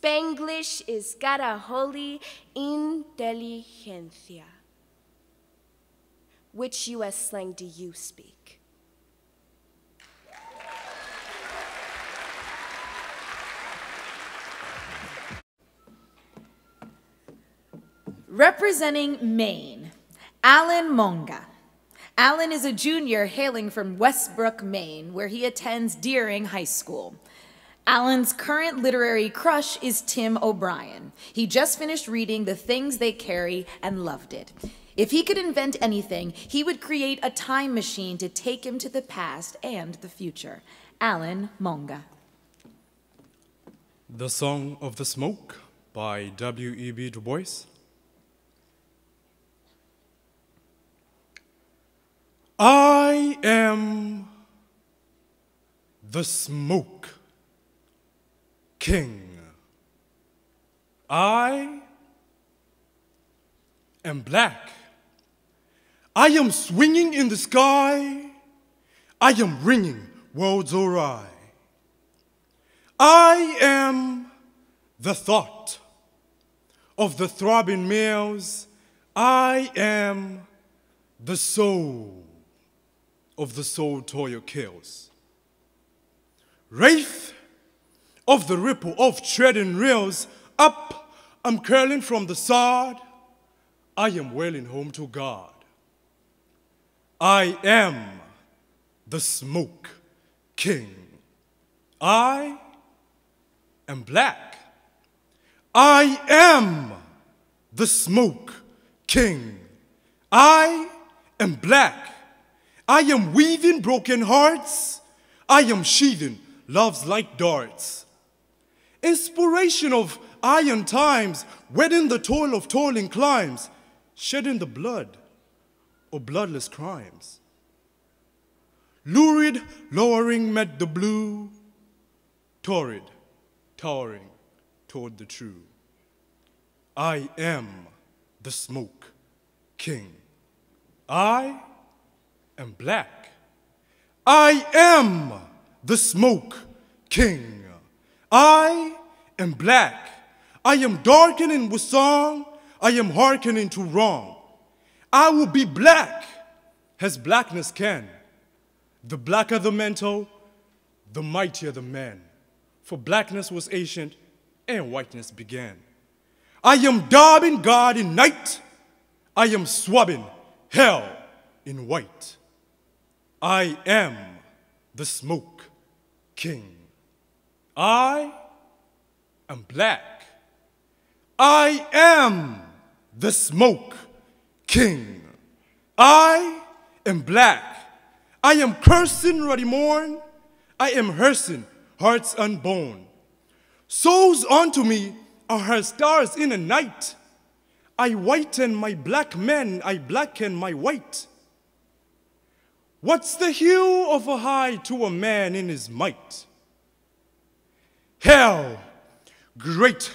Spanglish is got a holy inteligencia. Which U.S. slang do you speak?
Representing Maine, Allan Monga. Allan is a junior hailing from Westbrook, Maine, where he attends Deering High School. Allan's current literary crush is Tim O'Brien. He just finished reading The Things They Carry and loved it. If he could invent anything, he would create a time machine to take him to the past and the future. Allan Monga.
The Song of the Smoke by W.E.B. Du Bois. I am the smoke king. I am black. I am swinging in the sky. I am ringing worlds awry. I am the thought of the throbbing males. I am the soul of the soul toil kills. Wraith of the ripple of treading rails, up I'm curling from the sod. I am wailing home to God. I am the smoke king. I am black. I am the smoke king. I am black. I am weaving broken hearts. I am sheathing love's like darts. Inspiration of iron times, wedding the toil of toiling climes, shedding the blood of bloodless crimes. Lurid, lowering met the blue, torrid, towering toward the true. I am the smoke king. I am black. I am the smoke king. I am black. I am darkening with song. I am hearkening to wrong. I will be black as blackness can. The blacker the mental, the mightier the man. For blackness was ancient and whiteness began. I am daubing God in night. I am swabbing hell in white. I am the smoke king. I am black. I am the smoke king. I am black. I am cursing ruddy morn. I am hearsing hearts unborn. Souls unto me are her stars in a night. I whiten my black men, I blacken my white. What's the hue of a high to a man in his might? Great,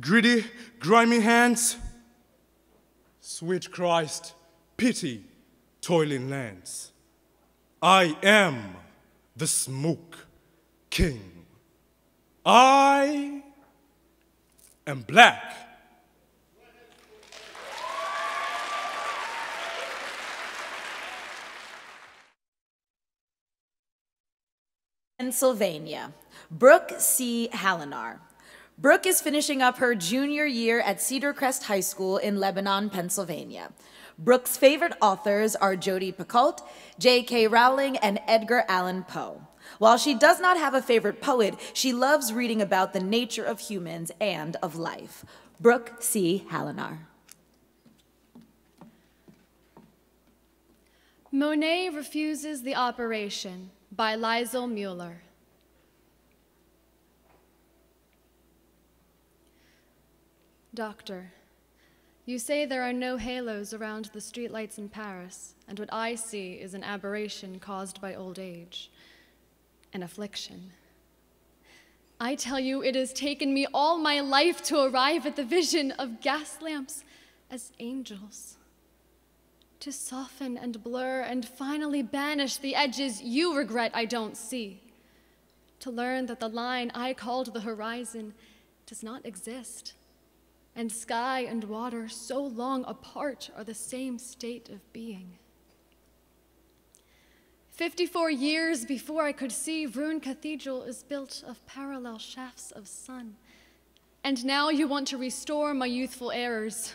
greedy, grimy hands. Sweet Christ, pity toiling lands. I am the smoke king. I am black.
Pennsylvania, Brooke C. Hallinar. Brooke is finishing up her junior year at Cedar Crest High School in Lebanon, Pennsylvania. Brooke's favorite authors are Jodi Picoult, J.K. Rowling, and Edgar Allan Poe. While she does not have a favorite poet, she loves reading about the nature of humans and of life. Brooke C. Hallinar.
Monet refuses the operation by Lisel Mueller. Doctor, you say there are no halos around the streetlights in Paris, and what I see is an aberration caused by old age, an affliction. I tell you, it has taken me all my life to arrive at the vision of gas lamps as angels, to soften and blur and finally banish the edges you regret I don't see, to learn that the line I called the horizon does not exist and sky and water, so long apart, are the same state of being. 54 years before I could see, Rouen Cathedral is built of parallel shafts of sun. And now you want to restore my youthful errors,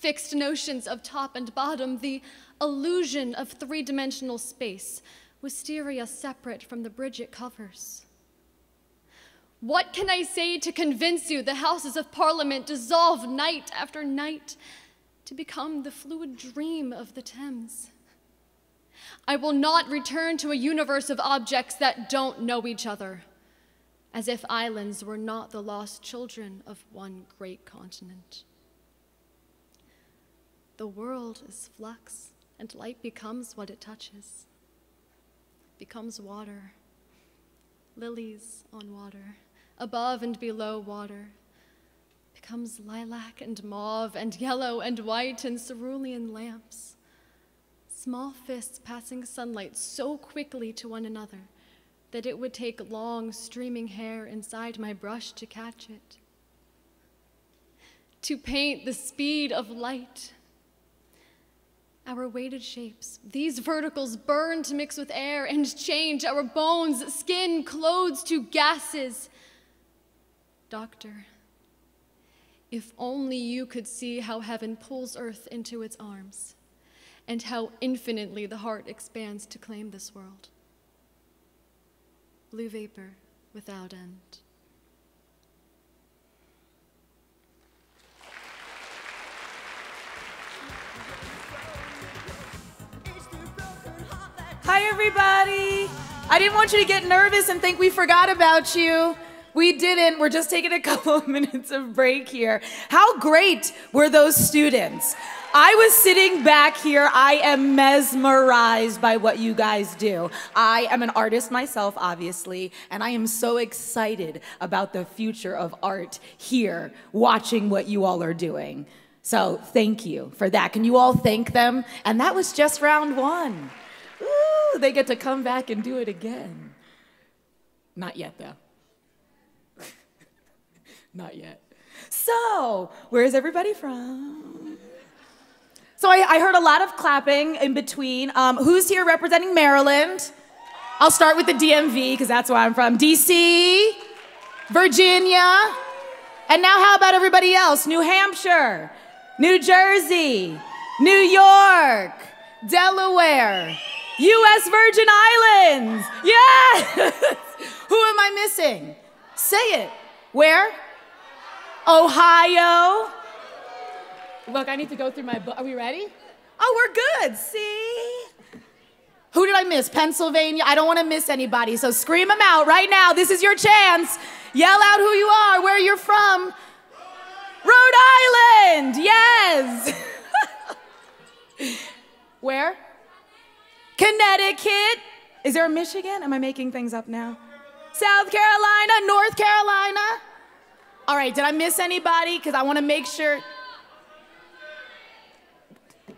fixed notions of top and bottom, the illusion of three dimensional space, wisteria separate from the bridge it covers. What can I say to convince you the Houses of Parliament dissolve night after night to become the fluid dream of the Thames? I will not return to a universe of objects that don't know each other, as if islands were not the lost children of one great continent. The world is flux, and light becomes what it touches, becomes water, lilies on water above and below water, becomes lilac and mauve and yellow and white and cerulean lamps. Small fists passing sunlight so quickly to one another that it would take long streaming hair inside my brush to catch it. To paint the speed of light. Our weighted shapes, these verticals burn to mix with air and change our bones, skin, clothes to gases Doctor, if only you could see how heaven pulls earth into its arms, and how infinitely the heart expands to claim this world. Blue vapor without end.
Hi, everybody. I didn't want you to get nervous and think we forgot about you. We didn't. We're just taking a couple of minutes of break here. How great were those students? I was sitting back here. I am mesmerized by what you guys do. I am an artist myself, obviously, and I am so excited about the future of art here, watching what you all are doing. So thank you for that. Can you all thank them? And that was just round one. Ooh, they get to come back and do it again. Not yet, though. Not yet. So, where's everybody from? So, I, I heard a lot of clapping in between. Um, who's here representing Maryland? I'll start with the DMV because that's where I'm from. DC, Virginia, and now how about everybody else? New Hampshire, New Jersey, New York, Delaware, US Virgin Islands. Yes! Who am I missing? Say it. Where? Ohio. Look, I need to go through my book. Are we ready? Oh, we're good. See? Who did I miss? Pennsylvania. I don't want to miss anybody. So scream them out right now. This is your chance. Yell out who you are, where you're from. Rhode Island. Yes. where? Connecticut. Is there a Michigan? Am I making things up now? South Carolina, North Carolina. All right, did I miss anybody? Because I want to make sure.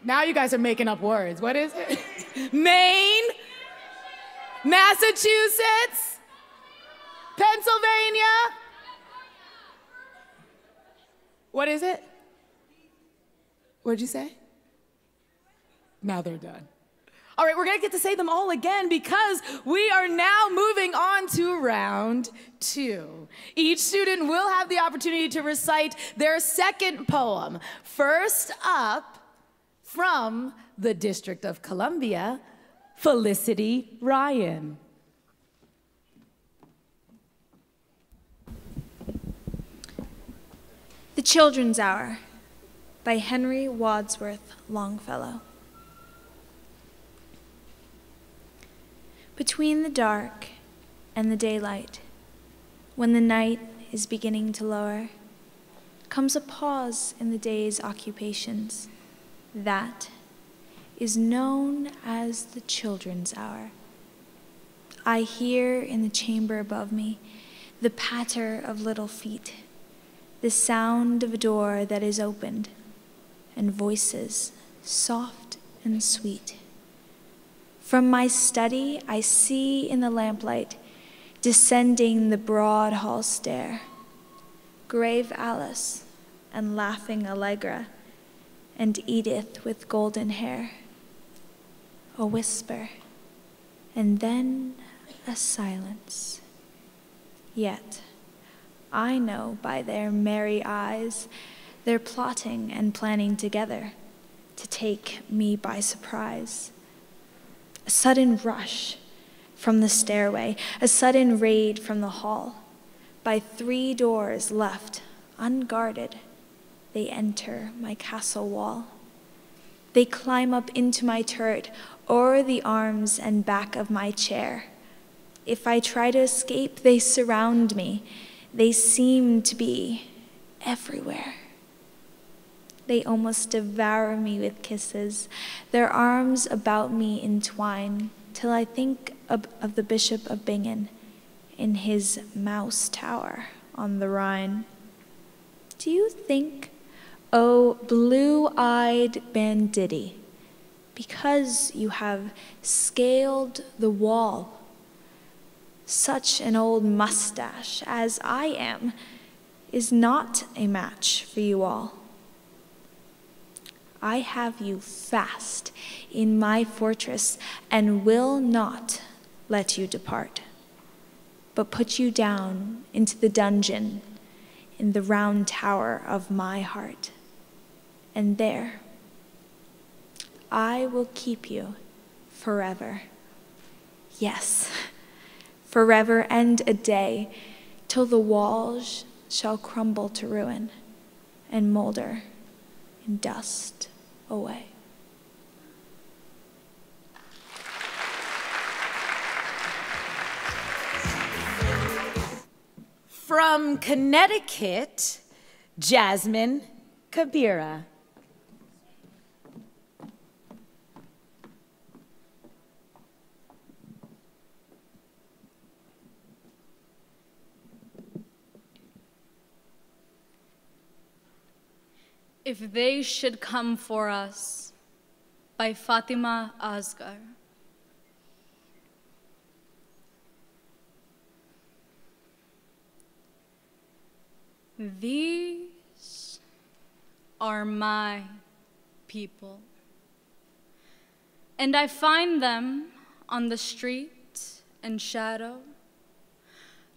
Now you guys are making up words. What is it? Maine, Massachusetts, Pennsylvania. What is it? What'd you say? Now they're done. All right, we're gonna get to say them all again because we are now moving on to round two. Each student will have the opportunity to recite their second poem. First up, from the District of Columbia, Felicity Ryan.
The Children's Hour by Henry Wadsworth Longfellow. Between the dark and the daylight, when the night is beginning to lower, comes a pause in the day's occupations. That is known as the children's hour. I hear in the chamber above me the patter of little feet, the sound of a door that is opened, and voices soft and sweet. From my study, I see in the lamplight, descending the broad hall stair, grave Alice and laughing Allegra, and Edith with golden hair. A whisper, and then a silence. Yet, I know by their merry eyes they're plotting and planning together to take me by surprise. A sudden rush from the stairway, a sudden raid from the hall. By three doors left unguarded, they enter my castle wall. They climb up into my turret, o'er the arms and back of my chair. If I try to escape, they surround me. They seem to be everywhere. They almost devour me with kisses, their arms about me entwine, till I think of, of the Bishop of Bingen in his mouse tower on the Rhine. Do you think, O oh, blue eyed banditti, because you have scaled the wall, such an old mustache as I am is not a match for you all. I have you fast in my fortress and will not let you depart, but put you down into the dungeon in the round tower of my heart. And there I will keep you forever. Yes, forever and a day, till the walls shall crumble to ruin and molder in dust away.
From Connecticut, Jasmine Kabira.
If They Should Come For Us by Fatima Asghar. These are my people. And I find them on the street and shadow,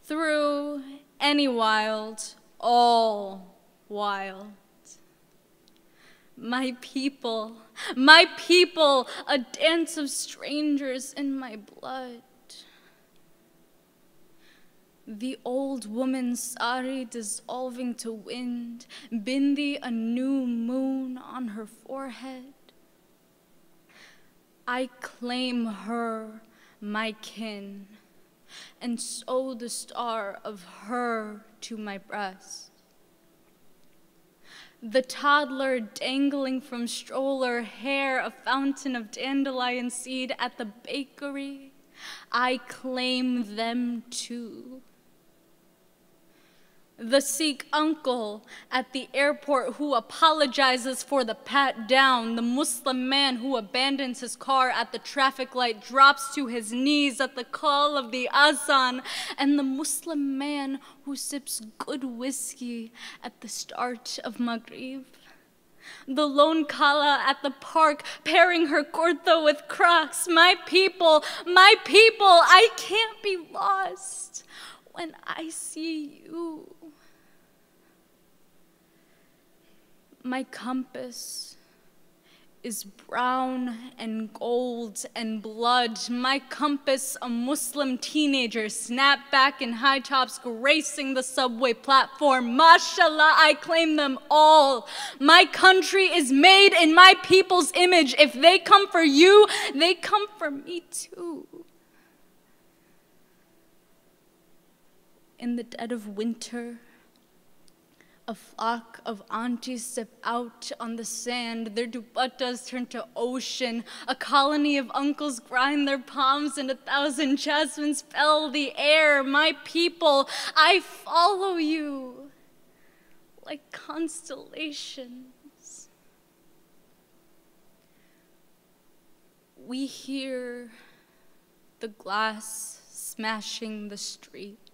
through any wild, all wild. My people, my people, a dance of strangers in my blood. The old woman's sari dissolving to wind, bindi a new moon on her forehead. I claim her, my kin, and sew the star of her to my breast. The toddler dangling from stroller hair, a fountain of dandelion seed at the bakery. I claim them too. The Sikh uncle at the airport who apologizes for the pat down, the Muslim man who abandons his car at the traffic light, drops to his knees at the call of the azan, and the Muslim man who sips good whiskey at the start of Maghrib. The lone khala at the park pairing her kurta with Crocs. My people, my people, I can't be lost when I see you. My compass is brown and gold and blood. My compass, a Muslim teenager, snapback in high tops, gracing the subway platform. Mashallah, I claim them all. My country is made in my people's image. If they come for you, they come for me too. In the dead of winter, a flock of aunties step out on the sand, their dupattas turn to ocean. A colony of uncles grind their palms, and a thousand jasmines fill the air. My people, I follow you like constellations. We hear the glass smashing the street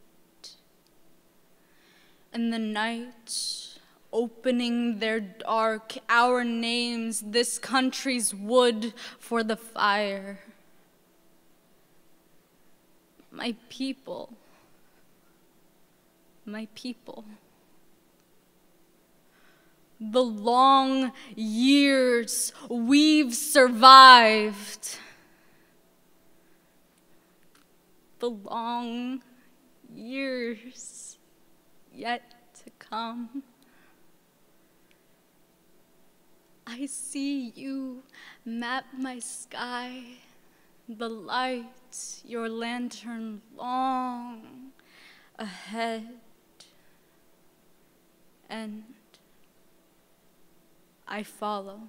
and the night opening their dark, our names, this country's wood for the fire. My people, my people. The long years we've survived. The long years yet to come. I see you map my sky, the light, your lantern long ahead, and I follow.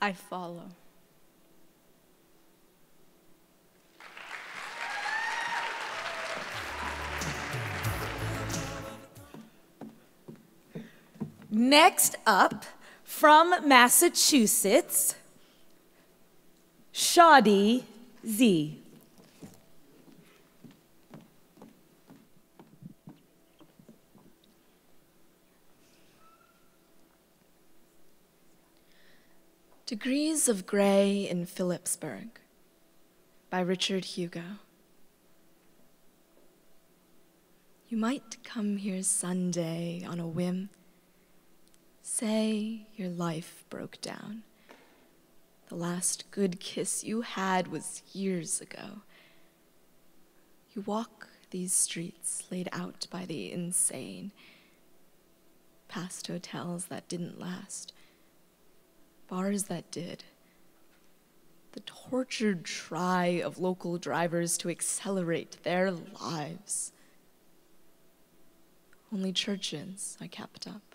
I follow.
Next up, from Massachusetts, Xiadi Zhai
Degrees of Gray in Philipsburg by Richard Hugo. You might come here Sunday on a whim Say your life broke down. The last good kiss you had was years ago. You walk these streets laid out by the insane, past hotels that didn't last, bars that did, the tortured try of local drivers to accelerate their lives. Only churches I kept up.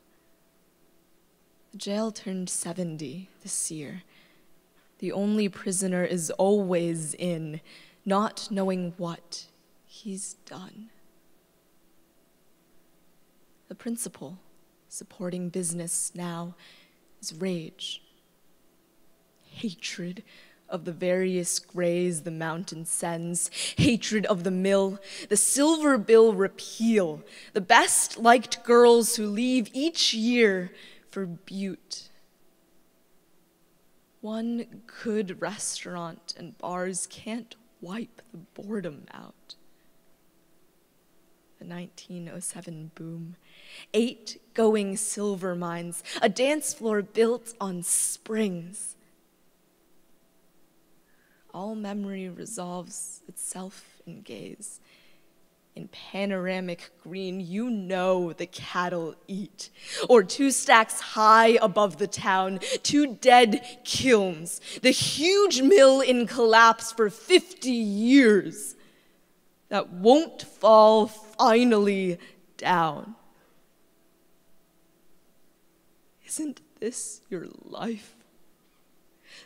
The jail turned 70 this year. The only prisoner is always in, not knowing what he's done. The principal supporting business now is rage, hatred of the various grays the mountain sends, hatred of the mill, the silver bill repeal, the best liked girls who leave each year for Butte. One good restaurant and bars can't wipe the boredom out. The 1907 boom, eight going silver mines, a dance floor built on springs. All memory resolves itself in gaze in panoramic green, you know the cattle eat. Or two stacks high above the town, two dead kilns, the huge mill in collapse for 50 years that won't fall finally down. Isn't this your life?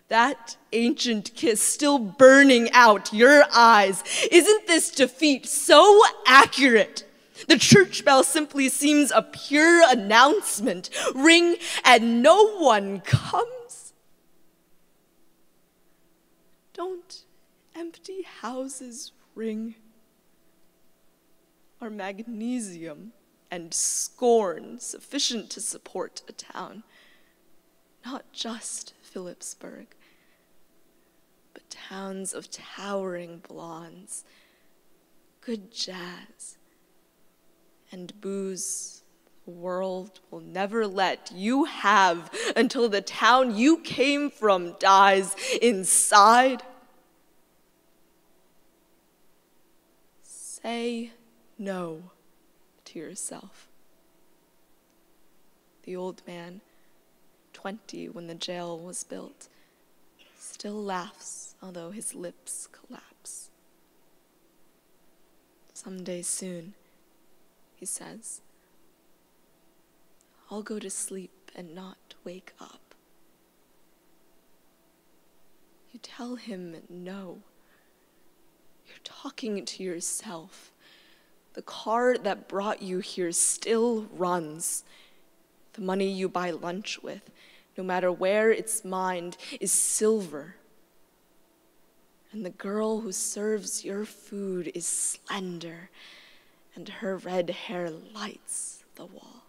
That ancient kiss still burning out your eyes. Isn't this defeat so accurate? The church bell simply seems a pure announcement. Ring and no one comes. Don't empty houses ring. Are magnesium and scorn sufficient to support a town. Not just Philipsburg, but towns of towering blondes, good jazz, and booze the world will never let you have until the town you came from dies inside. Say no to yourself. The old man, 20 when the jail was built, still laughs although his lips collapse. Someday soon, he says, I'll go to sleep and not wake up. You tell him no. You're talking to yourself. The car that brought you here still runs. The money you buy lunch with, no matter where it's mined, is silver. And the girl who serves your food is slender, and her red hair lights the wall.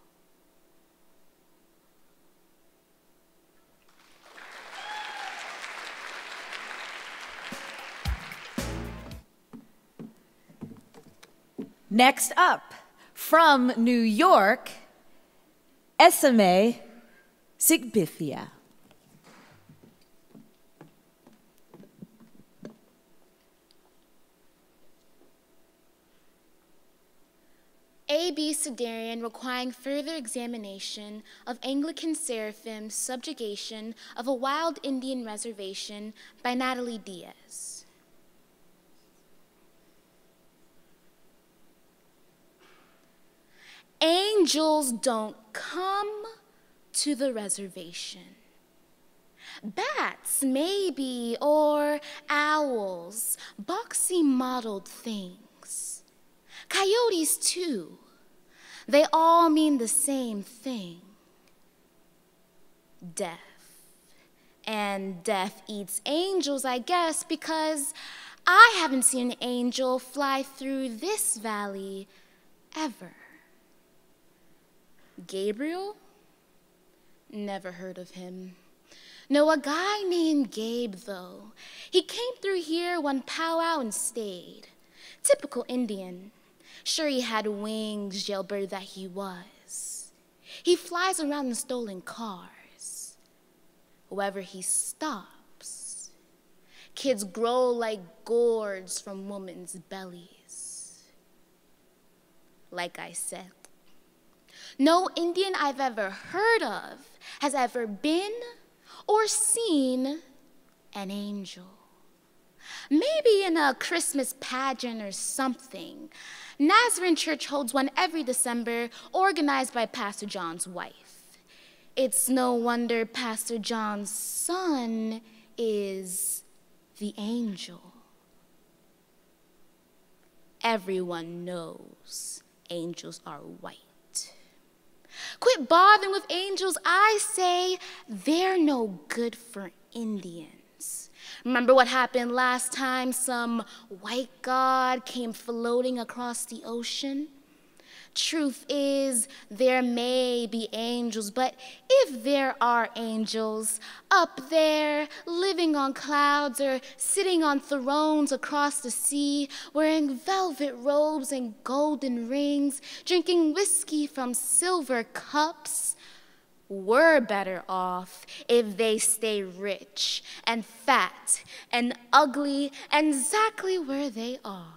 Next up, from New York, Eseme
Segbefia. Abecedarian requiring further examination of Anglican Seraphim's subjugation of a wild Indian reservation by Natalie Diaz. Angels don't come to the reservation. Bats, maybe, or owls, boxy mottled things. Coyotes, too. They all mean the same thing death. And death eats angels, I guess, because I haven't seen an angel fly through this valley ever. Gabriel? Never heard of him. No, a guy named Gabe, though. He came through here one powwow and stayed. Typical Indian. Sure, he had wings, jailbird that he was. He flies around in stolen cars. Wherever he stops, kids grow like gourds from women's bellies. Like I said, no Indian I've ever heard of has ever been or seen an angel. Maybe in a Christmas pageant or something. Nazarene Church holds one every December, organized by Pastor John's wife. It's no wonder Pastor John's son is the angel. Everyone knows angels are white. Quit bothering with angels. I say they're no good for Indians. Remember what happened last time some white god came floating across the ocean? Truth is, there may be angels, but if there are angels up there, living on clouds or sitting on thrones across the sea, wearing velvet robes and golden rings, drinking whiskey from silver cups, we're better off if they stay rich and fat and ugly and exactly where they are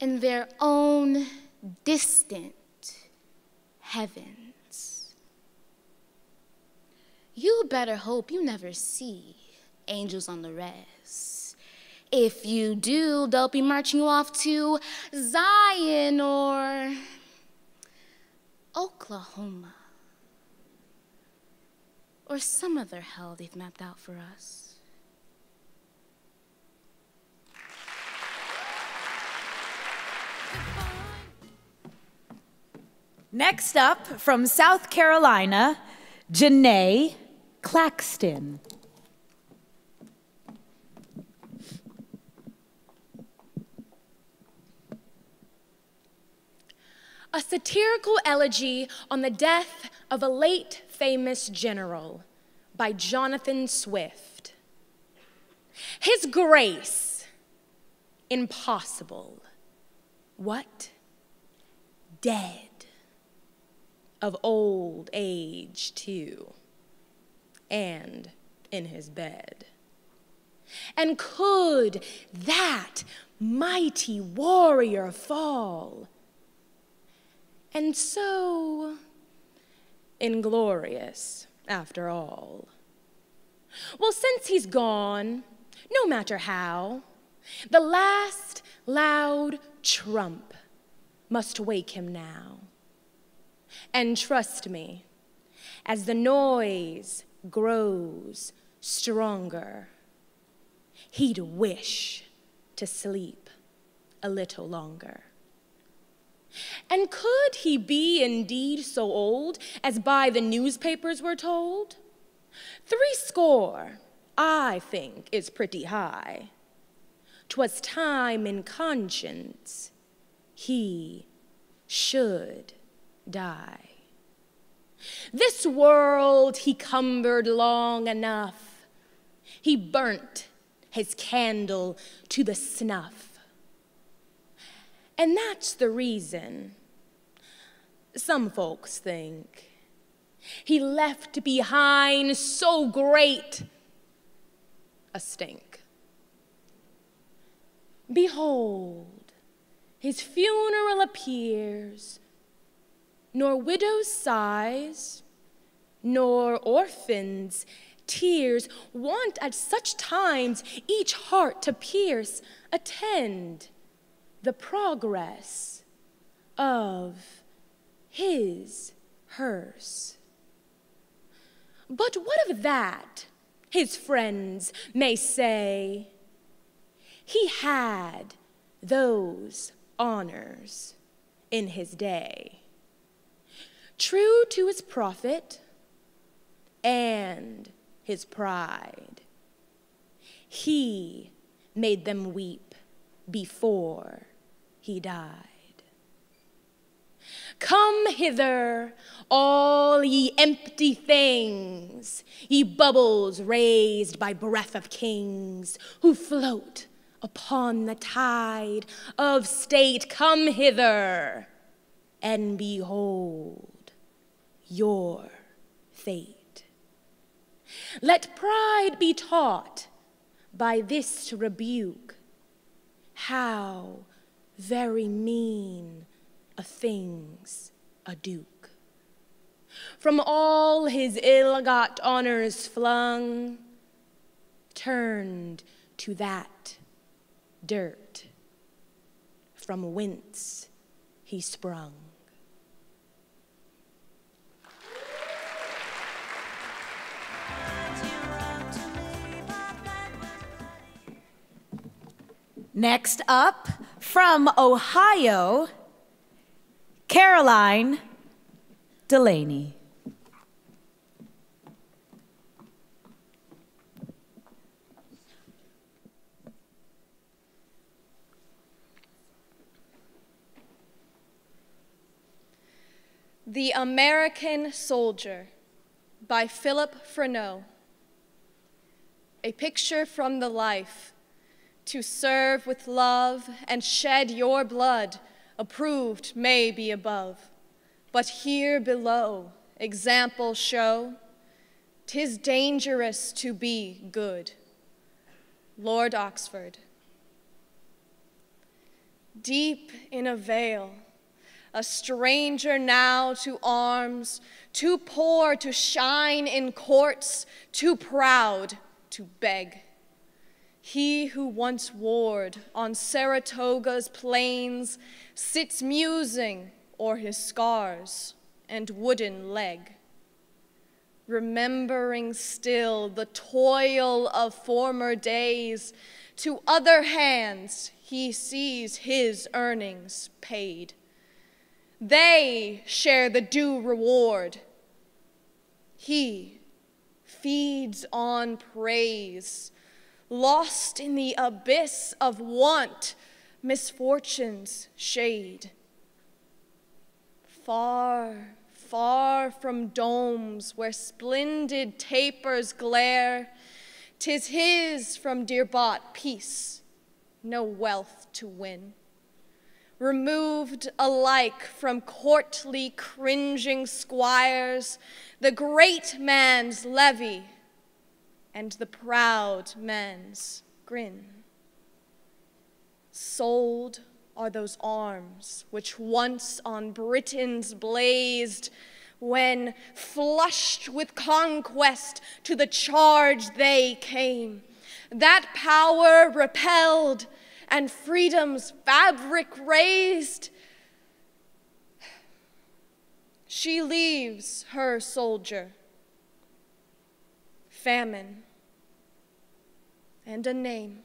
in their own distant heavens. You better hope you never see angels on the res. If you do, they'll be marching you off to Zion or Oklahoma or some other hell they've mapped out for us.
Next up, from South Carolina, Janae Claxton.
A satirical elegy on the death of a late famous general by Jonathan Swift. His grace, impossible. What? Dead. Of old age, too. And in his bed. And could that mighty warrior fall? And so inglorious, after all. Well, since he's gone, no matter how, the last loud trump must wake him now. And trust me, as the noise grows stronger, he'd wish to sleep a little longer. And could he be indeed so old as by the newspapers we're told? Three score, I think, is pretty high. 'Twas time in conscience he should die. This world he cumbered long enough. He burnt his candle to the snuff. And that's the reason, some folks think, he left behind so great a stink. Behold, his funeral appears, nor widow's sighs, nor orphans' tears. Want at such times each heart to pierce, attend the progress of his hearse. But what of that? His friends may say. He had those honors in his day. True to his profit and his pride, he made them weep before he died. Come hither, all ye empty things, ye bubbles raised by breath of kings, who float upon the tide of state. Come hither, and behold your fate. Let pride be taught by this rebuke how very mean a thing's a duke. From all his ill got honors flung, turned to that dirt from whence he sprung.
Next up, from Ohio, Caroline Delaney.
The American Soldier by Philip Freneau. A picture from the life to serve with love and shed your blood, approved may be above. But here below, examples show, tis dangerous to be good. Lord Oxford. Deep in a vale, a stranger now to arms, too poor to shine in courts, too proud to beg. He who once warred on Saratoga's plains sits musing o'er his scars and wooden leg, remembering still the toil of former days. To other hands he sees his earnings paid. They share the due reward. He feeds on praise, lost in the abyss of want, misfortune's shade. Far, far from domes where splendid tapers glare, tis his from dear bought peace, no wealth to win. Removed alike from courtly, cringing squires, the great man's levee and the proud man's grin. Sold are those arms which once on Britons blazed, when, flushed with conquest, to the charge they came. That power repelled and freedom's fabric raised. She leaves her soldier, famine, and a name.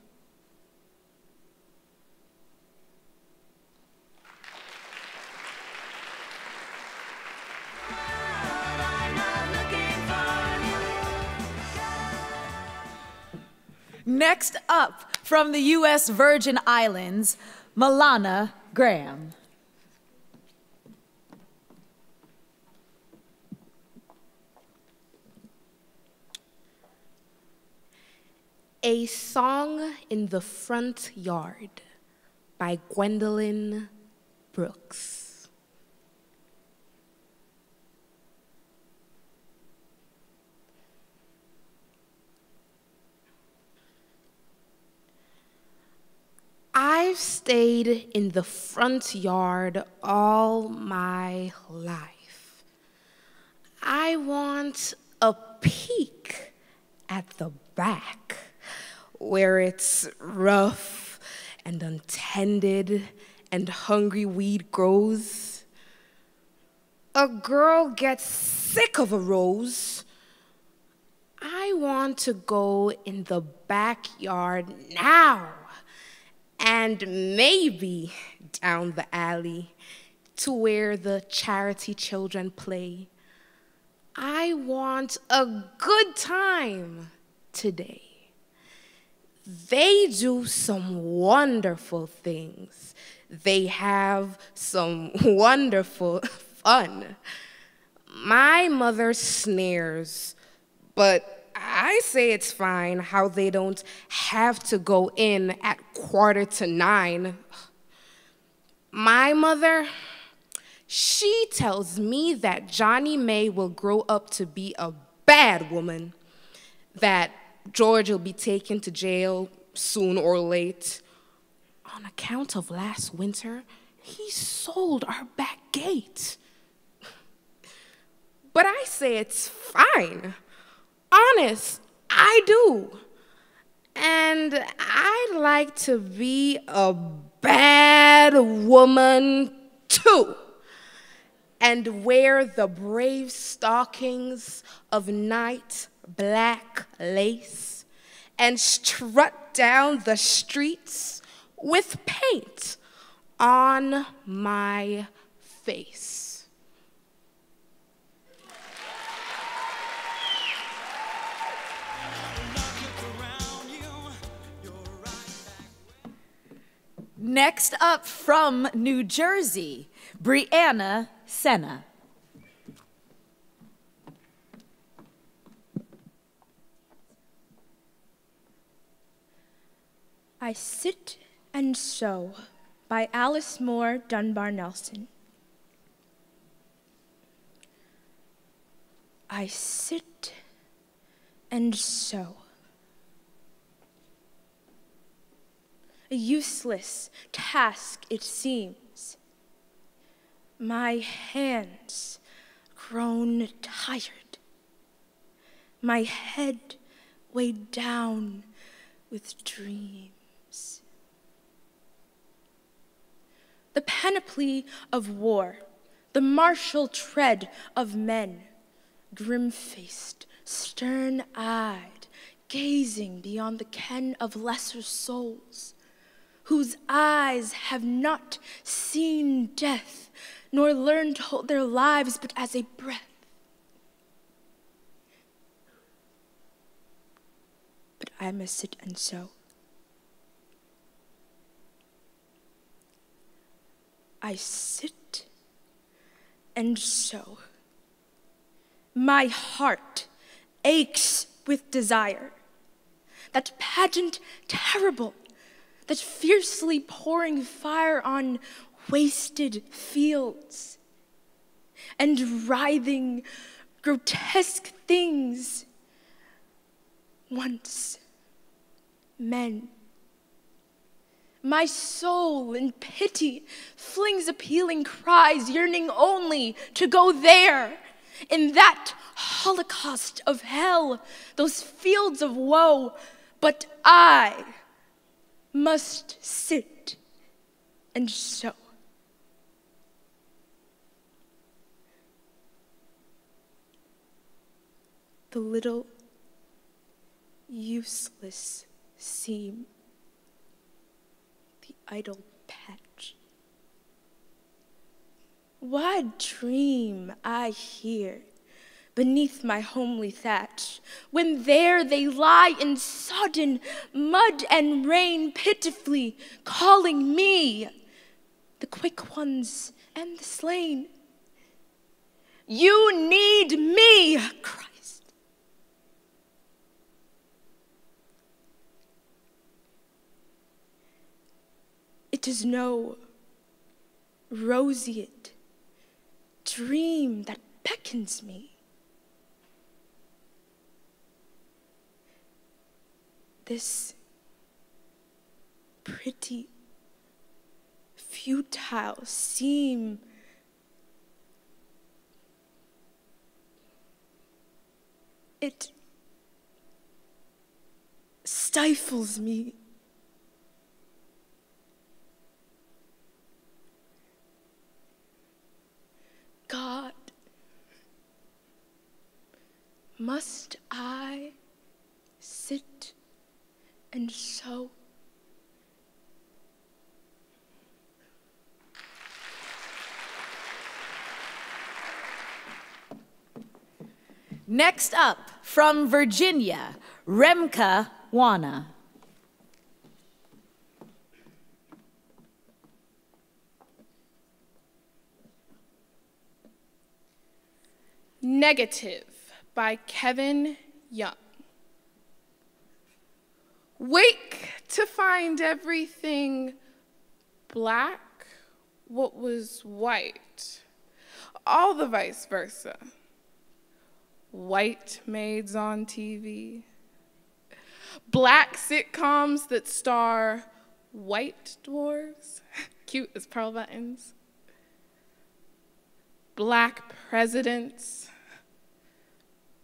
Next up, from the U.S. Virgin Islands, Mahlana Graham.
A Song in the Front Yard by Gwendolyn Brooks. I've stayed in the front yard all my life. I want a peek at the back where it's rough and untended and hungry weed grows. A girl gets sick of a rose. I want to go in the backyard now and maybe down the alley to where the charity children play. I want a good time today. They do some wonderful things. They have some wonderful fun. My mother snares, but I say it's fine how they don't have to go in at quarter to nine. My mother, she tells me that Johnnie Mae will grow up to be a bad woman, that George will be taken to jail soon or late. On account of last winter, he sold our back gate. But I say it's fine. Honest, I do. And I'd like to be a bad woman too. And wear the brave stockings of night black lace and strut down the streets with paint on my face.
Next up from New Jersey, Breana Sena.
I Sit and Sew by Alice Moore Dunbar Nelson. I sit and sew. A useless task it seems. My hands grown tired. My head weighed down with dreams. The panoply of war, the martial tread of men, grim faced, stern eyed, gazing beyond the ken of lesser souls, whose eyes have not seen death, nor learned to hold their lives but as a breath. But I must sit and sew. I sit And sew, my heart aches with desire. That pageant terrible, that fiercely pouring fire on wasted fields, and writhing grotesque things once men. My soul in pity flings appealing cries, yearning only to go there, in that holocaust of hell, those fields of woe. But I must sit and sew. The little useless seam, idle patch. What dream I hear beneath my homely thatch, when there they lie in sodden mud and rain, pitifully calling me, the quick ones and the slain. You need me. It is no roseate dream that beckons me. This pretty, futile seem it stifles me. God, must I sit and sew?
Next up, from Virginia, Remka Nwana.
Negative by Kevin Young. Wake to find everything black, what was white, all the vice versa. White maids on TV, black sitcoms that star white dwarves, cute as pearl buttons, black presidents,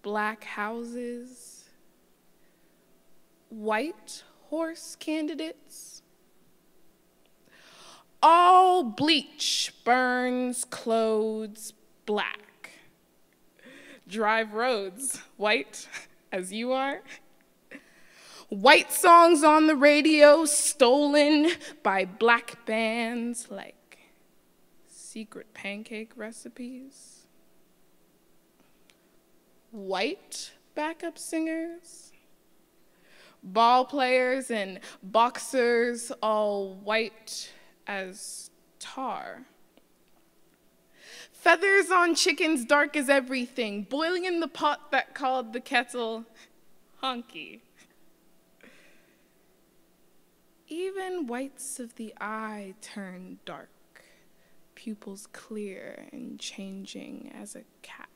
black houses, white horse candidates. All bleach burns clothes black. Drive roads white as you are. White songs on the radio stolen by black bands like secret pancake recipes. White backup singers. Ball players and boxers all white as tar. Feathers on chickens dark as everything, boiling in the pot that called the kettle honky. Even whites of the eye turn dark, pupils clear and changing as a cat's.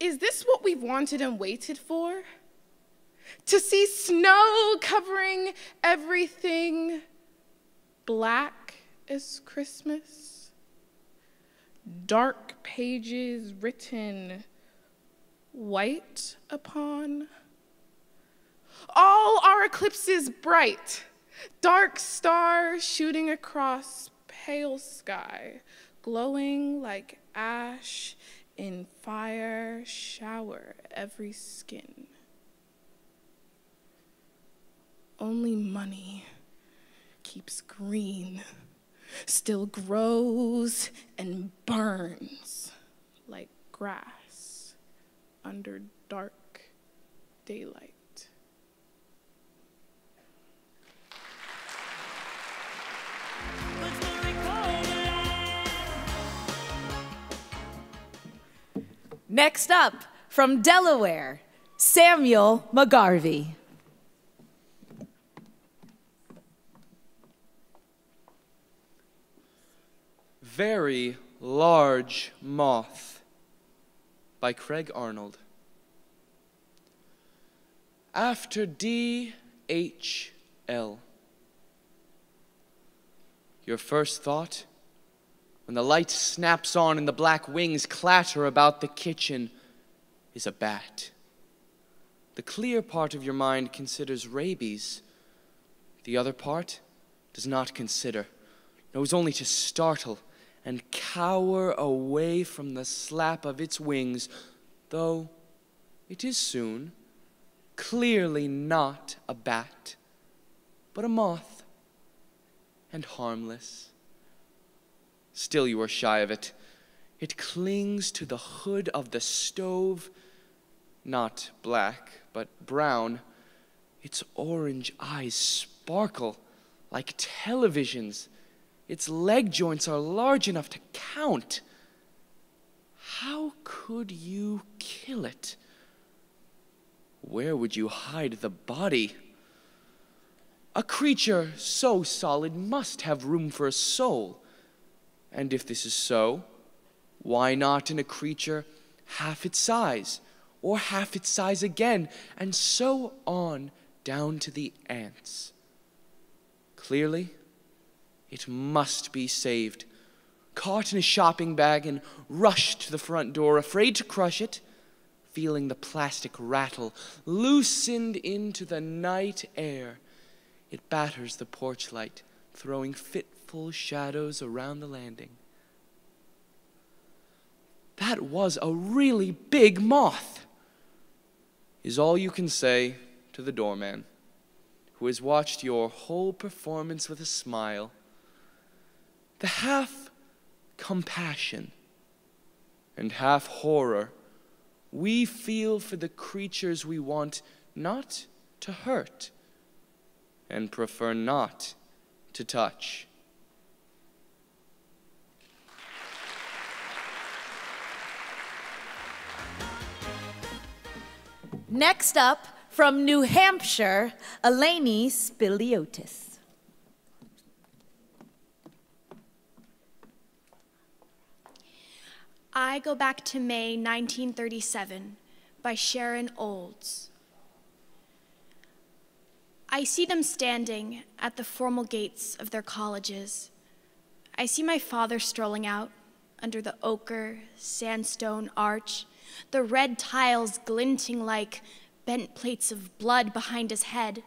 Is this what we've wanted and waited for? To see snow covering everything black as Christmas? Dark pages written white upon? All our eclipses bright, dark stars shooting across pale sky, glowing like ash in fire shower every skin. Only money keeps green, still grows and burns like grass under dark daylight.
Next up, from Delaware, Samuel McGarvey.
Very Large Moth by Craig Arnold. After D H L. Your first thought? When the light snaps on and the black wings clatter about the kitchen, is a bat. The clear part of your mind considers rabies. The other part does not consider, knows only to startle and cower away from the slap of its wings, though it is soon clearly not a bat, but a moth, and harmless. Still, you are shy of it. It clings to the hood of the stove, not black, but brown. Its orange eyes sparkle like televisions its leg joints are large enough to count. How could you kill it? Where would you hide the body? A creature so solid must have room for a soul. And if this is so, why not in a creature half its size, or half its size again, and so on down to the ants? Clearly, it must be saved. Caught in a shopping bag and rushed to the front door, afraid to crush it, feeling the plastic rattle, loosened into the night air. It batters the porch light, throwing shadows around the landing. That was a really big moth, is all you can say to the doorman, who has watched your whole performance with a smile the half compassion and half horror we feel for the creatures we want not to hurt and prefer not to touch.
Next up, from New Hampshire, Eleni Spiliotes.
I go back to May 1937 by Sharon Olds. I see them standing at the formal gates of their colleges. I see my father strolling out under the ochre sandstone arch, the red tiles glinting like bent plates of blood behind his head.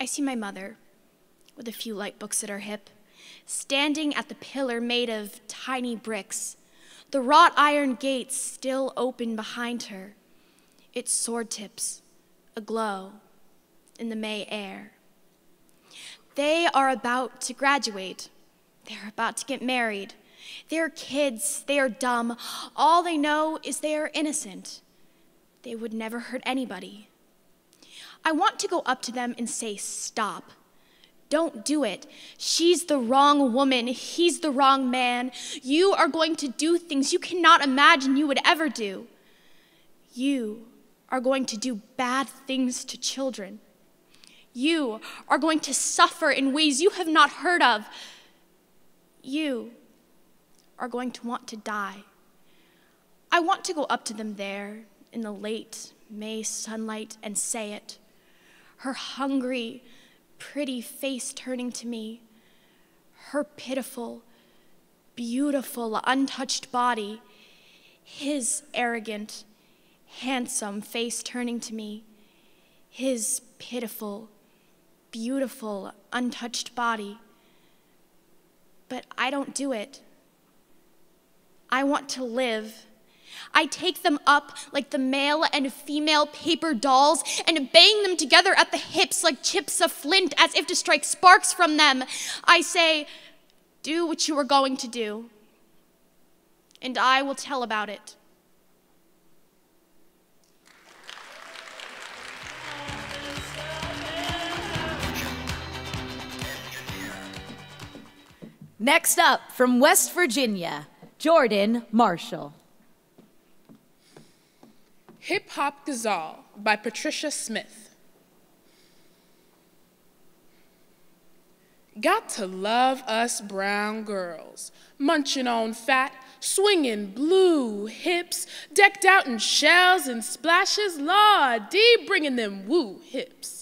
I see my mother with a few light books at her hip standing at the pillar made of tiny bricks, the wrought iron gates still open behind her, its sword tips aglow in the May air. They are about to graduate. They're about to get married. They're kids. They are dumb. All they know is they are innocent. They would never hurt anybody. I want to go up to them and say, Stop. Don't do it. She's the wrong woman. He's the wrong man. You are going to do things you cannot imagine you would ever do. You are going to do bad things to children. You are going to suffer in ways you have not heard of. You are going to want to die. I want to go up to them there in the late May sunlight and say it. Her hungry, pretty face turning to me, her pitiful, beautiful, untouched body, his arrogant, handsome face turning to me, his pitiful, beautiful, untouched body. But I don't do it. I want to live I take them up like the male and female paper dolls and bang them together at the hips like chips of flint as if to strike sparks from them. I say, Do what you are going to do, and I will tell about it.
Next up, from West Virginia, Jordyn Marshall.
Hip Hop Ghazal by Patricia Smith. Got to love us brown girls, munching on fat, swinging blue hips, decked out in shells and splashes, Lord, D bringing them woo hips.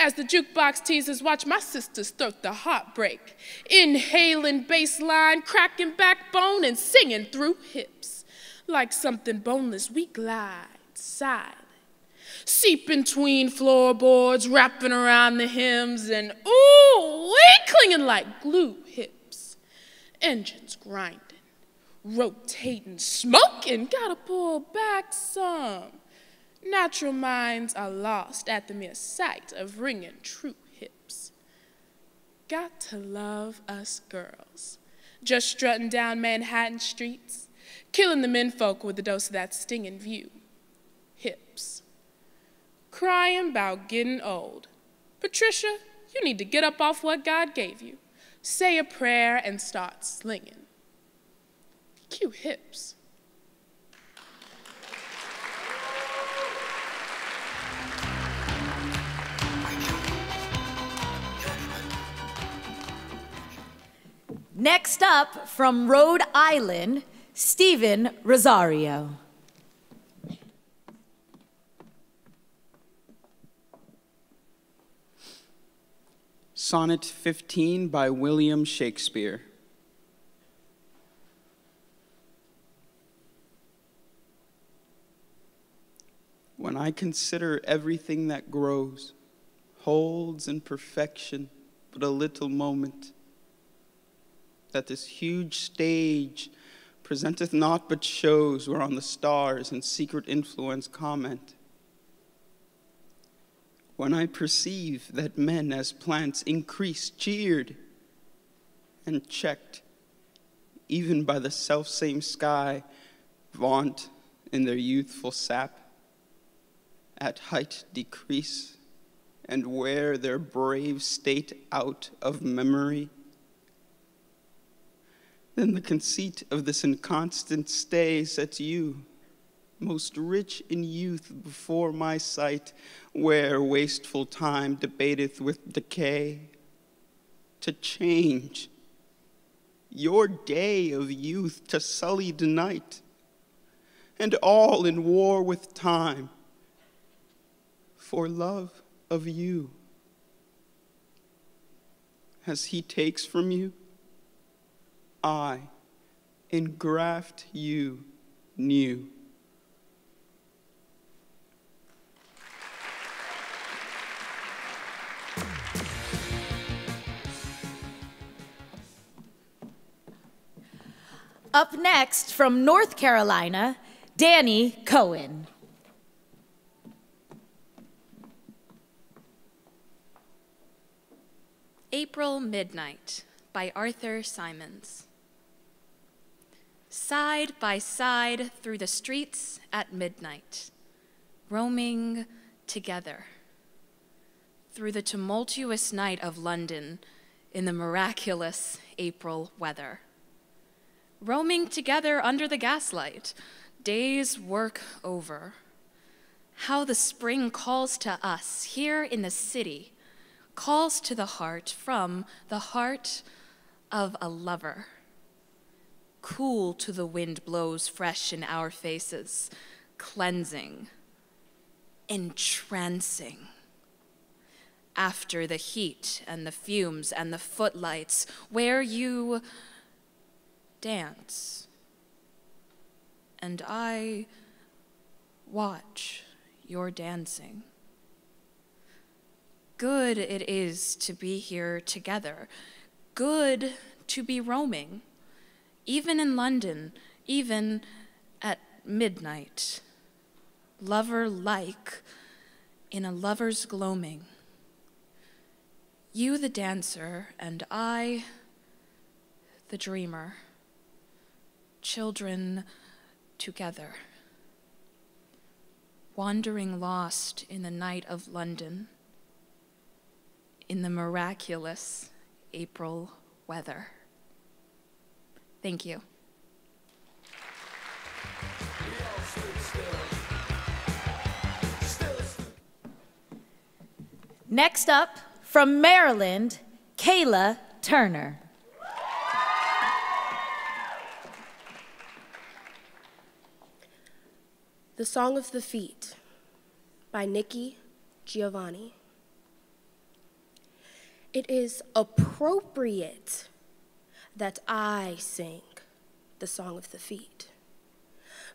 As the jukebox teasers watch my sisters throat the heartbreak, inhaling bass line, cracking backbone, and singing through hips. Like something boneless, we glide silent, seep between floorboards, wrapping around the hems, and ooh, we clinging like glue hips. Engines grinding, rotating, smoking, gotta pull back some. Natural minds are lost at the mere sight of ringing true hips. Got to love us girls, just strutting down Manhattan streets, killing the menfolk with a dose of that stinging view. Hips. Crying about getting old. Patricia, you need to get up off what God gave you. Say a prayer and start slinging. Cue hips.
Next up, from Rhode Island, Steven Rosario.
Sonnet 15 by William Shakespeare. When I consider everything that grows, holds in perfection but a little moment, that this huge stage presenteth naught but shows whereon the stars and secret influence comment. When I perceive that men as plants increase, cheered, and checked, even by the selfsame sky, vaunt in their youthful sap, at height decrease, and wear their brave state out of memory then the conceit of this inconstant stay sets you, most rich in youth, before my sight, where wasteful time debateth with decay, to change your day of youth to sullied night, and all in war with time, for love of you, as he takes from you I engraft you new.
Up next, from North Carolina, Danny Coan.
April Midnight by Arthur Symons. Side by side through the streets at midnight, roaming together. Through the tumultuous night of London in the miraculous April weather. Roaming together under the gaslight, day's work over. How the spring calls to us here in the city, calls to the heart from the heart of a lover. Cool to the wind blows fresh in our faces, cleansing, entrancing. After the heat and the fumes and the footlights, where you dance. And I watch your dancing. Good it is to be here together good to be roaming, even in London, even at midnight, lover like in a lover's gloaming. You, the dancer, and I, the dreamer, children together, wandering lost in the night of London, in the miraculous April weather. Thank you.
Next up, from Maryland, Cayla Turner.
The Song of the Feet by Nikki Giovanni. It is appropriate that I sing the Song of the Feet.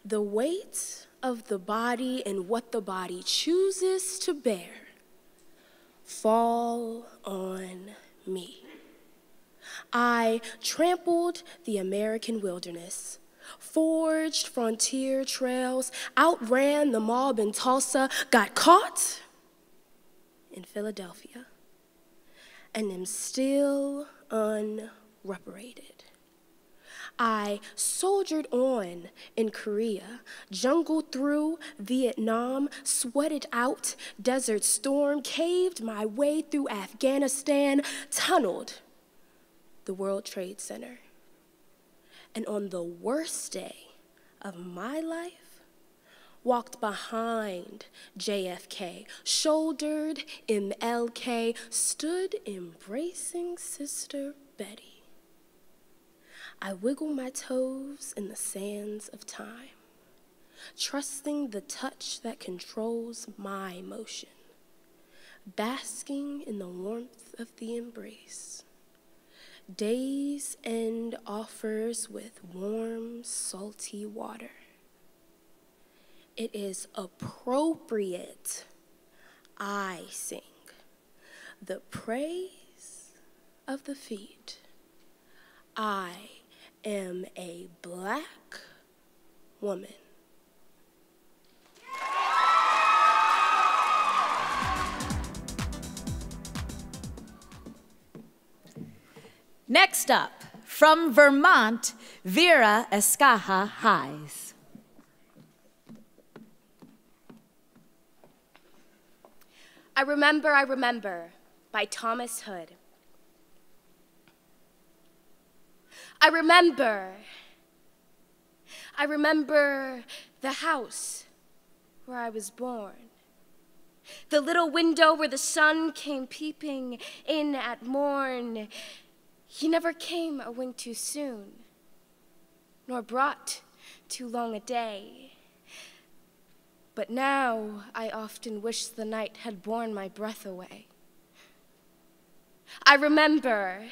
The weight of the body and what the body chooses to bear fall on me. I trampled the American wilderness, forged frontier trails, outran the mob in Tulsa, got caught in Philadelphia, and am still unreparated. I soldiered on in Korea, jungled through Vietnam, sweated out Desert Storm, caved my way through Afghanistan, tunneled the World Trade Center. And on the worst day of my life, walked behind JFK, shouldered MLK, stood embracing Sister Betty. I wiggle my toes in the sands of time, trusting the touch that controls my motion, basking in the warmth of the embrace. Days end offers with warm, salty water. It is appropriate I sing the praise of the feet. I am a black woman.
Next up, from Vermont, Vera Escaja Heiss.
I Remember, I Remember by Thomas Hood. I remember. I remember the house where I was born. The little window where the sun came peeping in at morn. He never came a wink too soon, nor brought too long a day. But now I often wish the night had borne my breath away. I remember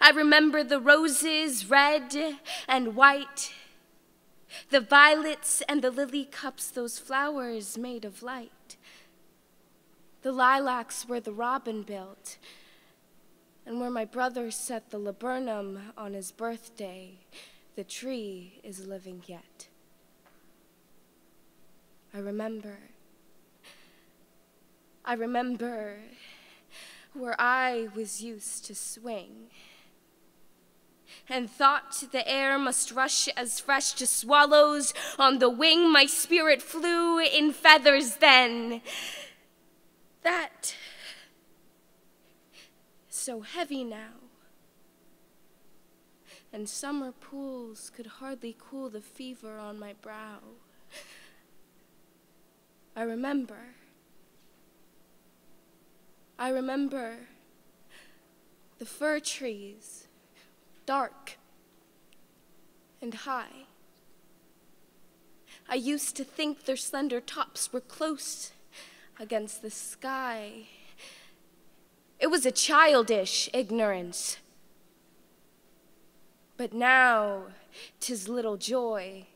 I remember the roses, red and white, the violets and the lily cups, those flowers made of light, the lilacs where the robin built, and where my brother set the laburnum on his birthday, the tree is living yet. I remember. I remember where I was used to swing and thought the air must rush as fresh to swallows. On the wing my spirit flew in feathers then. That so heavy now. And summer pools could hardly cool the fever on my brow. I remember I remember the fir trees, dark and high. I used to think their slender tops were close against the sky. It was a childish ignorance. But now 'tis little joy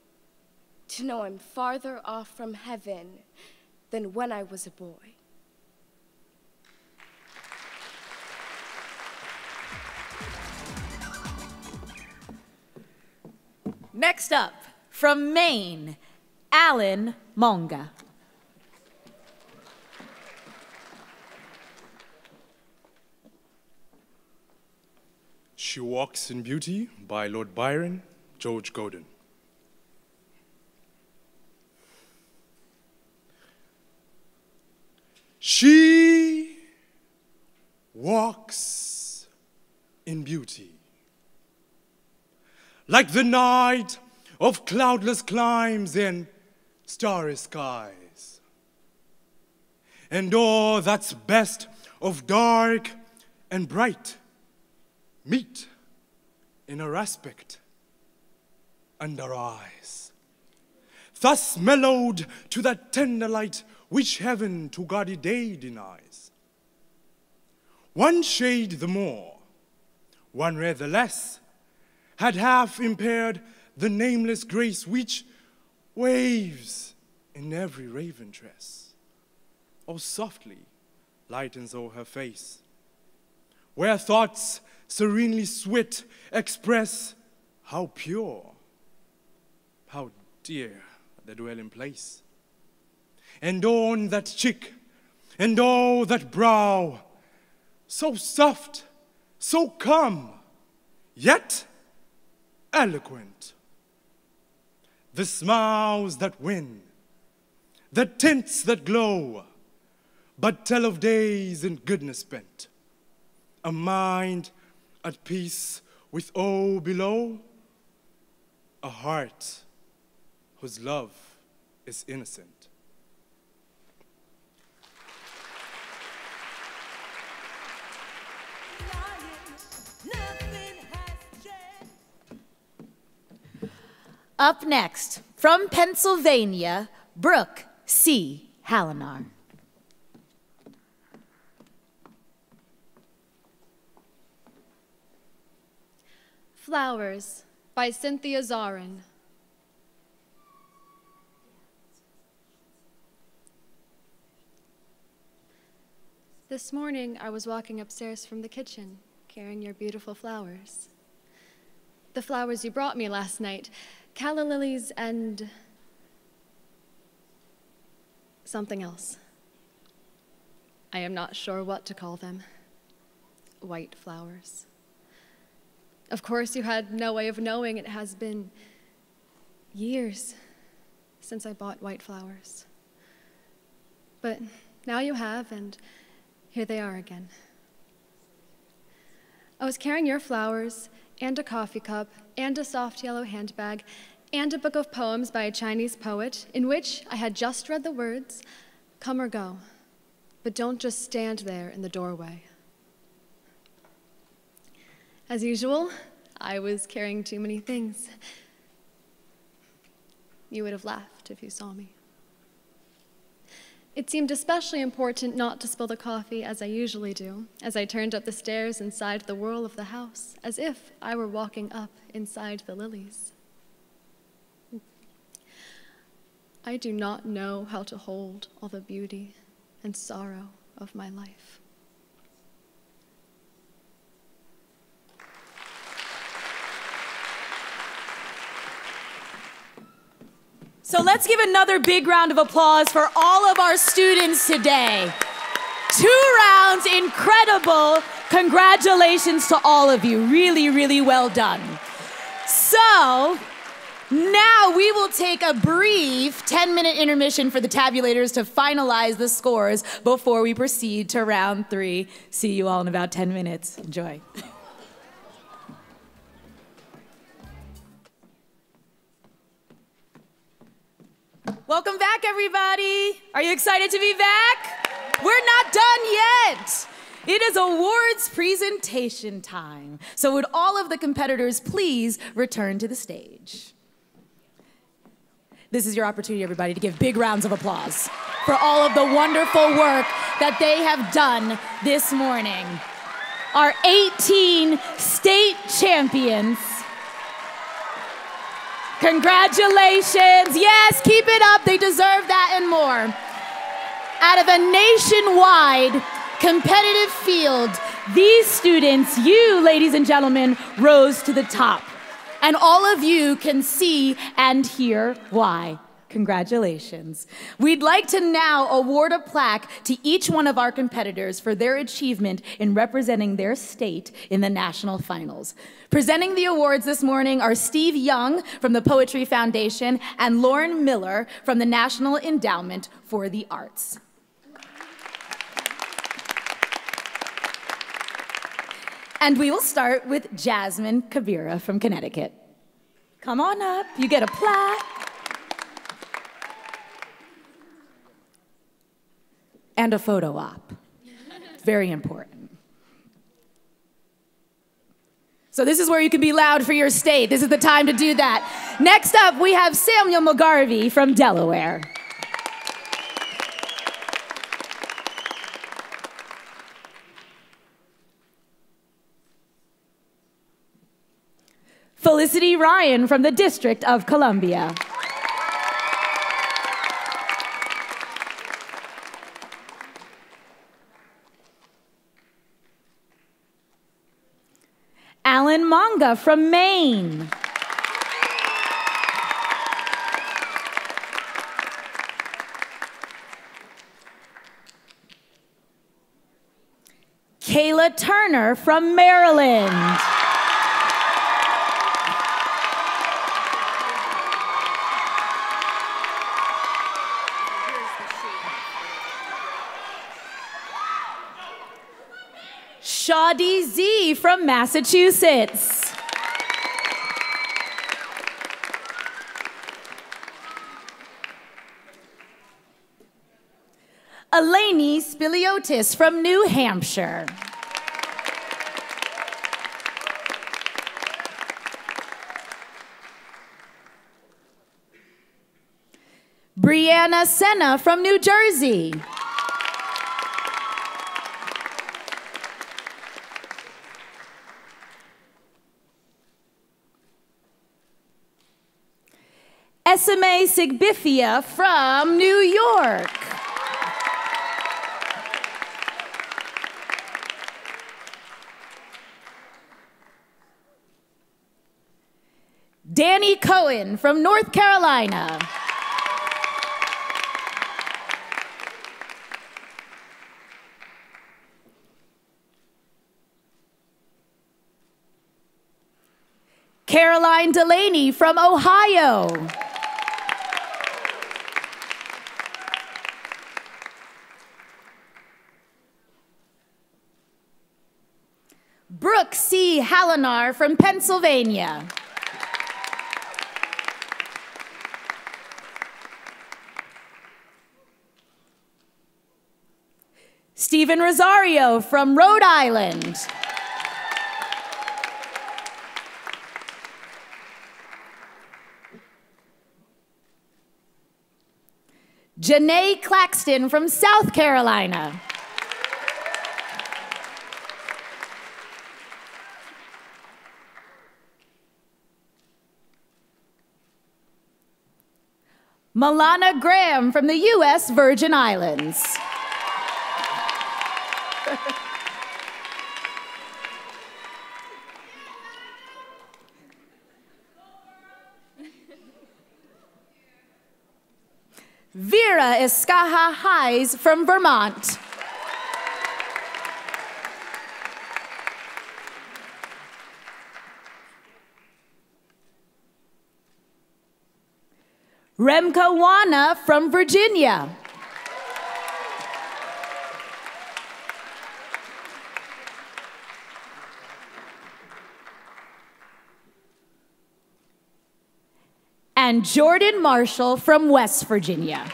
to know I'm farther off from heaven than when I was a boy.
Next up, from Maine, Allan Monga.
She Walks in Beauty by Lord Byron, George Gordon. She walks in beauty like the night of cloudless climes and starry skies. and all that's best of dark and bright meet in a aspect under eyes. Thus mellowed to that tender light which heaven to gaudy day denies. One shade the more, one ray the less, had half impaired the nameless grace which waves in every raven tress, or oh, softly lightens o'er her face, where thoughts serenely sweet express how pure, how dear the dwelling place. And on that cheek, and all that brow, so soft, so calm, yet eloquent. The smiles that win, the tints that glow, but tell of days in goodness spent. A mind at peace with all below, a heart whose love is innocent.
Up next, from Pennsylvania, Brooke C. Hallinar.
Flowers by Cynthia Zarin. This morning I was walking upstairs from the kitchen, carrying your beautiful flowers. The flowers you brought me last night, calla lilies and something else. I am not sure what to call them. White flowers. Of course, you had no way of knowing it has been years since I bought white flowers. But now you have, and here they are again. I was carrying your flowers and a coffee cup and a soft yellow handbag and a book of poems by a Chinese poet in which I had just read the words, Come or go, but don't just stand there in the doorway. As usual, I was carrying too many things. You would have laughed if you saw me. It seemed especially important not to spill the coffee as I usually do, as I turned up the stairs inside the whirl of the house, as if I were walking up inside the lilies. I do not know how to hold all the beauty and sorrow of my life.
So let's give another big round of applause for all of our students today. Two rounds, incredible. Congratulations to all of you. Really, really well done. So, now we will take a brief 10 minute intermission for the tabulators to finalize the scores before we proceed to round three. See you all in about 10 minutes. Enjoy. Welcome back, everybody. Are you excited to be back? We're not done yet. It is awards presentation time. So, would all of the competitors please return to the stage? This is your opportunity, everybody, to give big rounds of applause for all of the wonderful work that they have done this morning. Our 18 state champions. Congratulations. Yes, keep it up. They deserve that and more. Out of a nationwide competitive field, these students, you, ladies and gentlemen, rose to the top. And all of you can see and hear why. Congratulations. We'd like to now award a plaque to each one of our competitors for their achievement in representing their state in the national finals. Presenting the awards this morning are Steve Young from the Poetry Foundation and Lauren Miller from the National Endowment for the Arts. And we will start with Jasmine Kabira from Connecticut. Come on up, you get a plaque. And a photo op. Very important. So, this is where you can be loud for your state. This is the time to do that. Next up, we have Samuel McGarvey from Delaware. Felicity Ryan from the District of Columbia. Allan Monga from Maine. Cayla Turner from Maryland. Xiadi Zhai from Massachusetts. Eleni Spiliotes from New Hampshire. Breana Sena from New Jersey. Eseme Segbefia from New York. Danny Coan from North Carolina. Caroline Delaney from Ohio. Brooke C. Hallinar from Pennsylvania. Steven Rosario from Rhode Island. Janae Claxton from South Carolina. Mahlana Graham from the U.S. Virgin Islands. Vera Escaja Heiss from Vermont. Remka Nwana from Virginia. And Jordyn Marshall from West Virginia.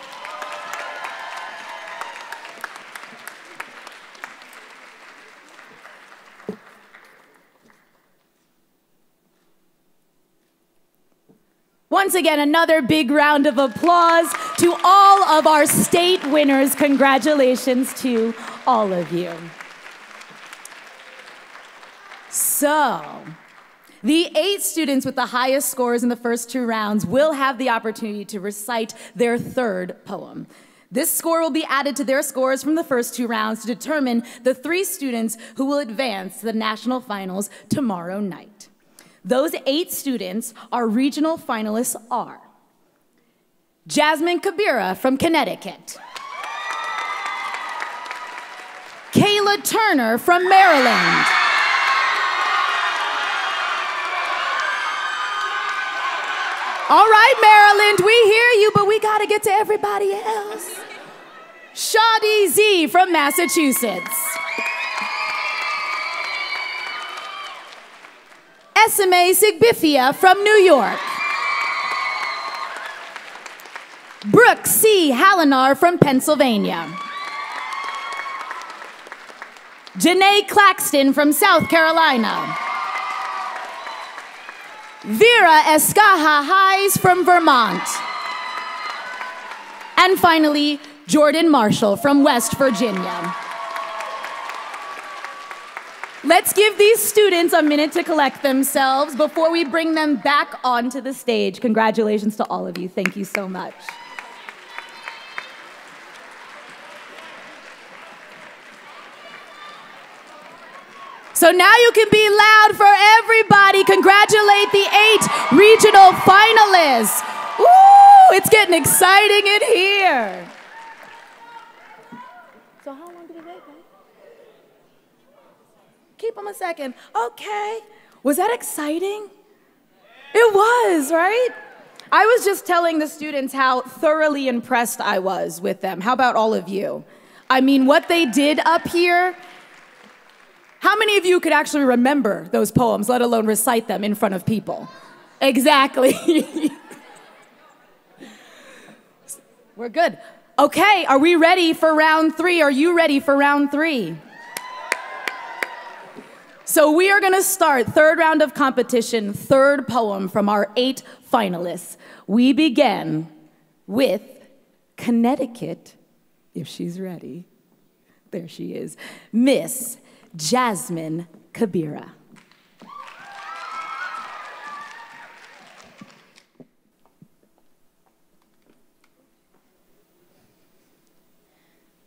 Once again, another big round of applause to all of our state winners. Congratulations to all of you. So, the eight students with the highest scores in the first two rounds will have the opportunity to recite their third poem. This score will be added to their scores from the first two rounds to determine the three students who will advance to the national finals tomorrow night. Those eight students, our regional finalists are Jasmine Kabira from Connecticut, Cayla Turner from Maryland, All right, Maryland, we hear you, but we got to get to everybody else. Xiadi Zhai from Massachusetts. Eseme Segbefia from New York. Brooke C. Hallinar from Pennsylvania. Janae Claxton from South Carolina. Vera Escaja Heiss from Vermont. And finally, Jordyn Marshall from West Virginia. Let's give these students a minute to collect themselves before we bring them back onto the stage. Congratulations to all of you. Thank you so much. So now you can be loud for everybody. Congratulate the eight regional finalists. It's getting exciting in here. So how long did it take? Keep them a second. Okay. Was that exciting? It was, right? I was just telling the students how thoroughly impressed I was with them. How about all of you? I mean, what they did up here. How many of you could actually remember those poems, let alone recite them in front of people? Exactly. We're good. Okay, are we ready for round three? Are you ready for round three? So we are going to start third round of competition, third poem from our eight finalists. We begin with Connecticut, if she's ready. There she is. Miss Jasmine Kabira.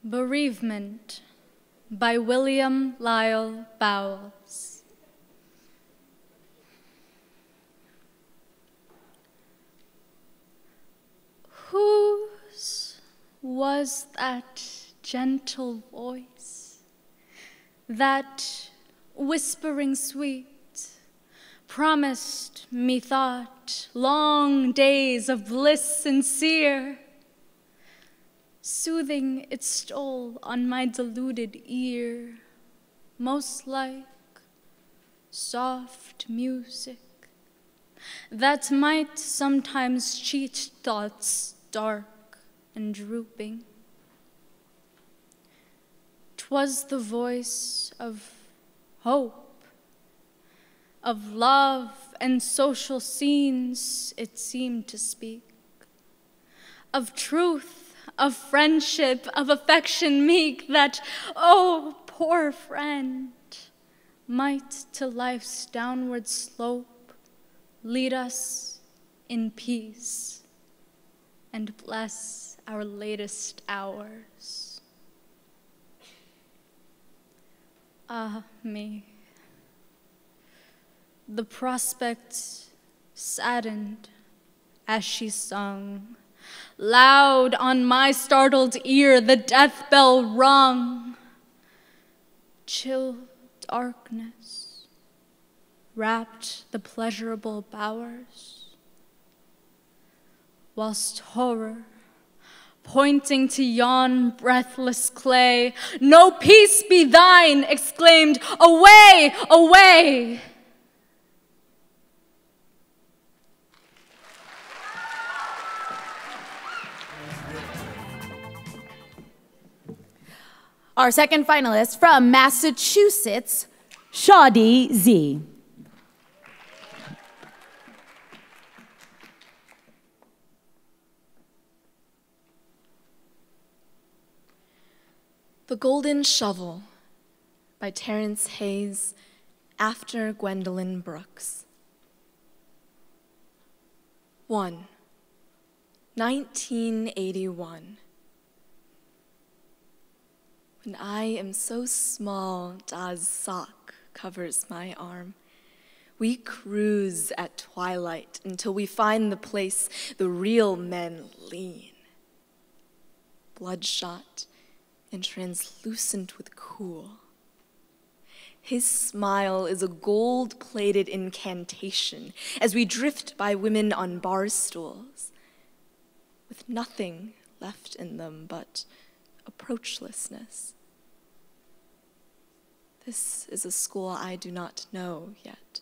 Bereavement by William Lisle Bowles. Whose was that gentle voice, that whispering sweet, promised, methought, long days of bliss sincere? Soothing it stole on my deluded ear, most like soft music that might sometimes cheat thoughts dark and drooping. 'Twas the voice of hope, of love and social scenes it seemed to speak, of truth of friendship, of affection meek, that, oh, poor friend, might to life's downward slope lead us in peace and bless our latest hours. Ah, me. The prospect saddened as she sung Loud on my startled ear the death bell rung. Chill darkness wrapped the pleasurable bowers, whilst horror, pointing to yon breathless clay, No peace be thine, exclaimed, Away, away!
Our second finalist from Massachusetts, Xiadi Zhai.
The Golden Shovel by Terence Hayes after Gwendolyn Brooks. 1. 1981. When I am so small, Da's sock covers my arm. We cruise at twilight until we find the place the real men lean. Bloodshot and translucent with cool. His smile is a gold plated incantation as we drift by women on bar stools, with nothing left in them but approachlessness. This is a school I do not know yet.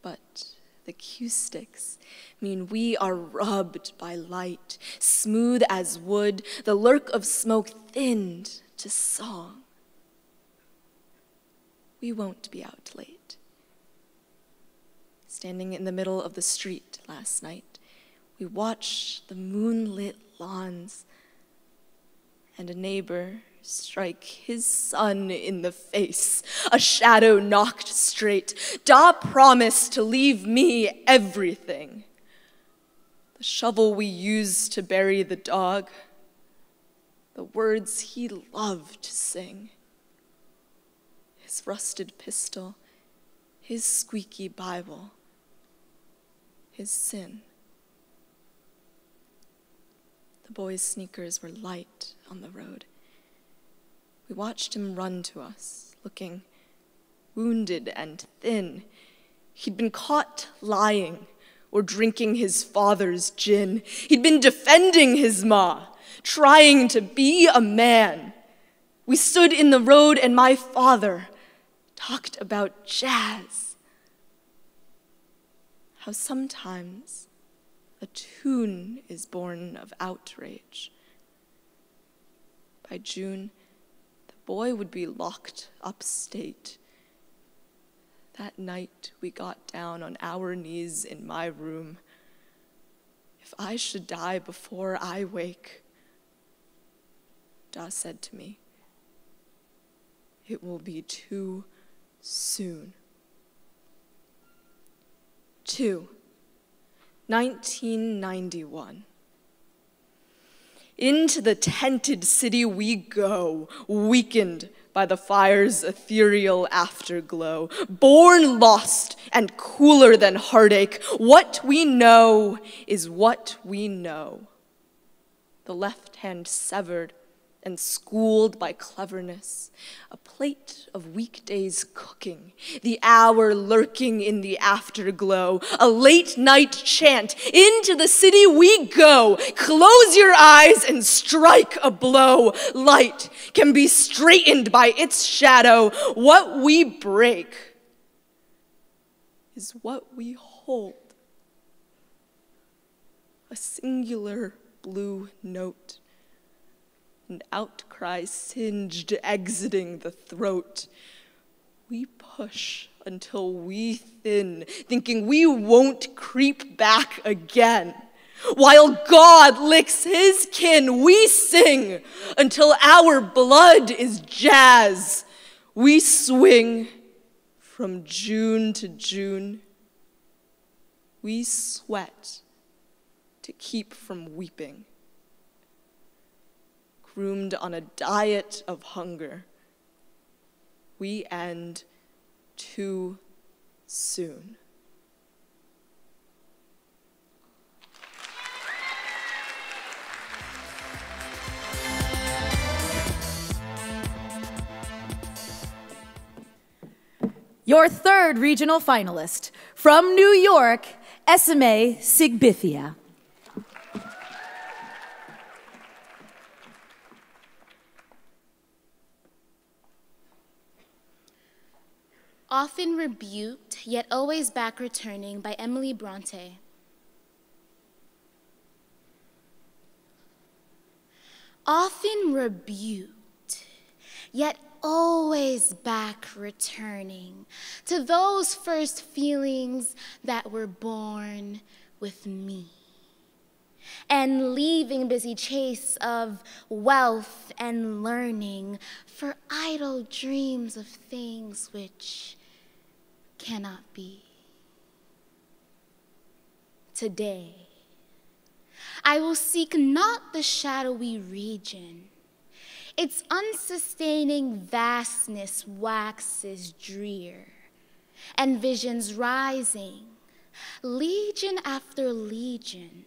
But the cue sticks mean we are rubbed by light, smooth as wood, the lurk of smoke thinned to song. we won't be out late. Standing in the middle of the street last night, we watched the moonlit lawns and a neighbor strike his son in the face. A shadow knocked straight. Da promised to leave me everything. The shovel we used to bury the dog, the words he loved to sing, his rusted pistol, his squeaky Bible, his sin. The boy's sneakers were light on the road. We watched him run to us, looking wounded and thin. He'd been caught lying or drinking his father's gin. He'd been defending his ma, trying to be a man. We stood in the road, and my father talked about jazz. How sometimes a tune is born of outrage. By June, boy would be locked upstate. That night, we got down on our knees in my room. If I should die before I wake, Da said to me, it will be too soon. Two. 1991. Into the tented city we go, weakened by the fire's ethereal afterglow, born lost and cooler than heartache. What we know is what we know. The left hand severed and schooled by cleverness, a plate of weekdays cooking, the hour lurking in the afterglow, a late night chant, into the city we go, close your eyes and strike a blow. Light can be straightened by its shadow. What we break is what we hold. A singular blue note and outcry singed, exiting the throat. We push until we thin, thinking we won't creep back again. While God licks his kin, we sing until our blood is jazz. We swing from June to June. We sweat to keep from weeping groomed on a diet of hunger, we end too soon.
Your third regional finalist from New York, Eseme Segbefia.
Often rebuked, yet always back returning by Emily Bronte. Often rebuked, yet always back returning to those first feelings that were born with me and leaving busy chase of wealth and learning for idle dreams of things which cannot be. Today, I will seek not the shadowy region. Its unsustaining vastness waxes drear, and visions rising, legion after legion,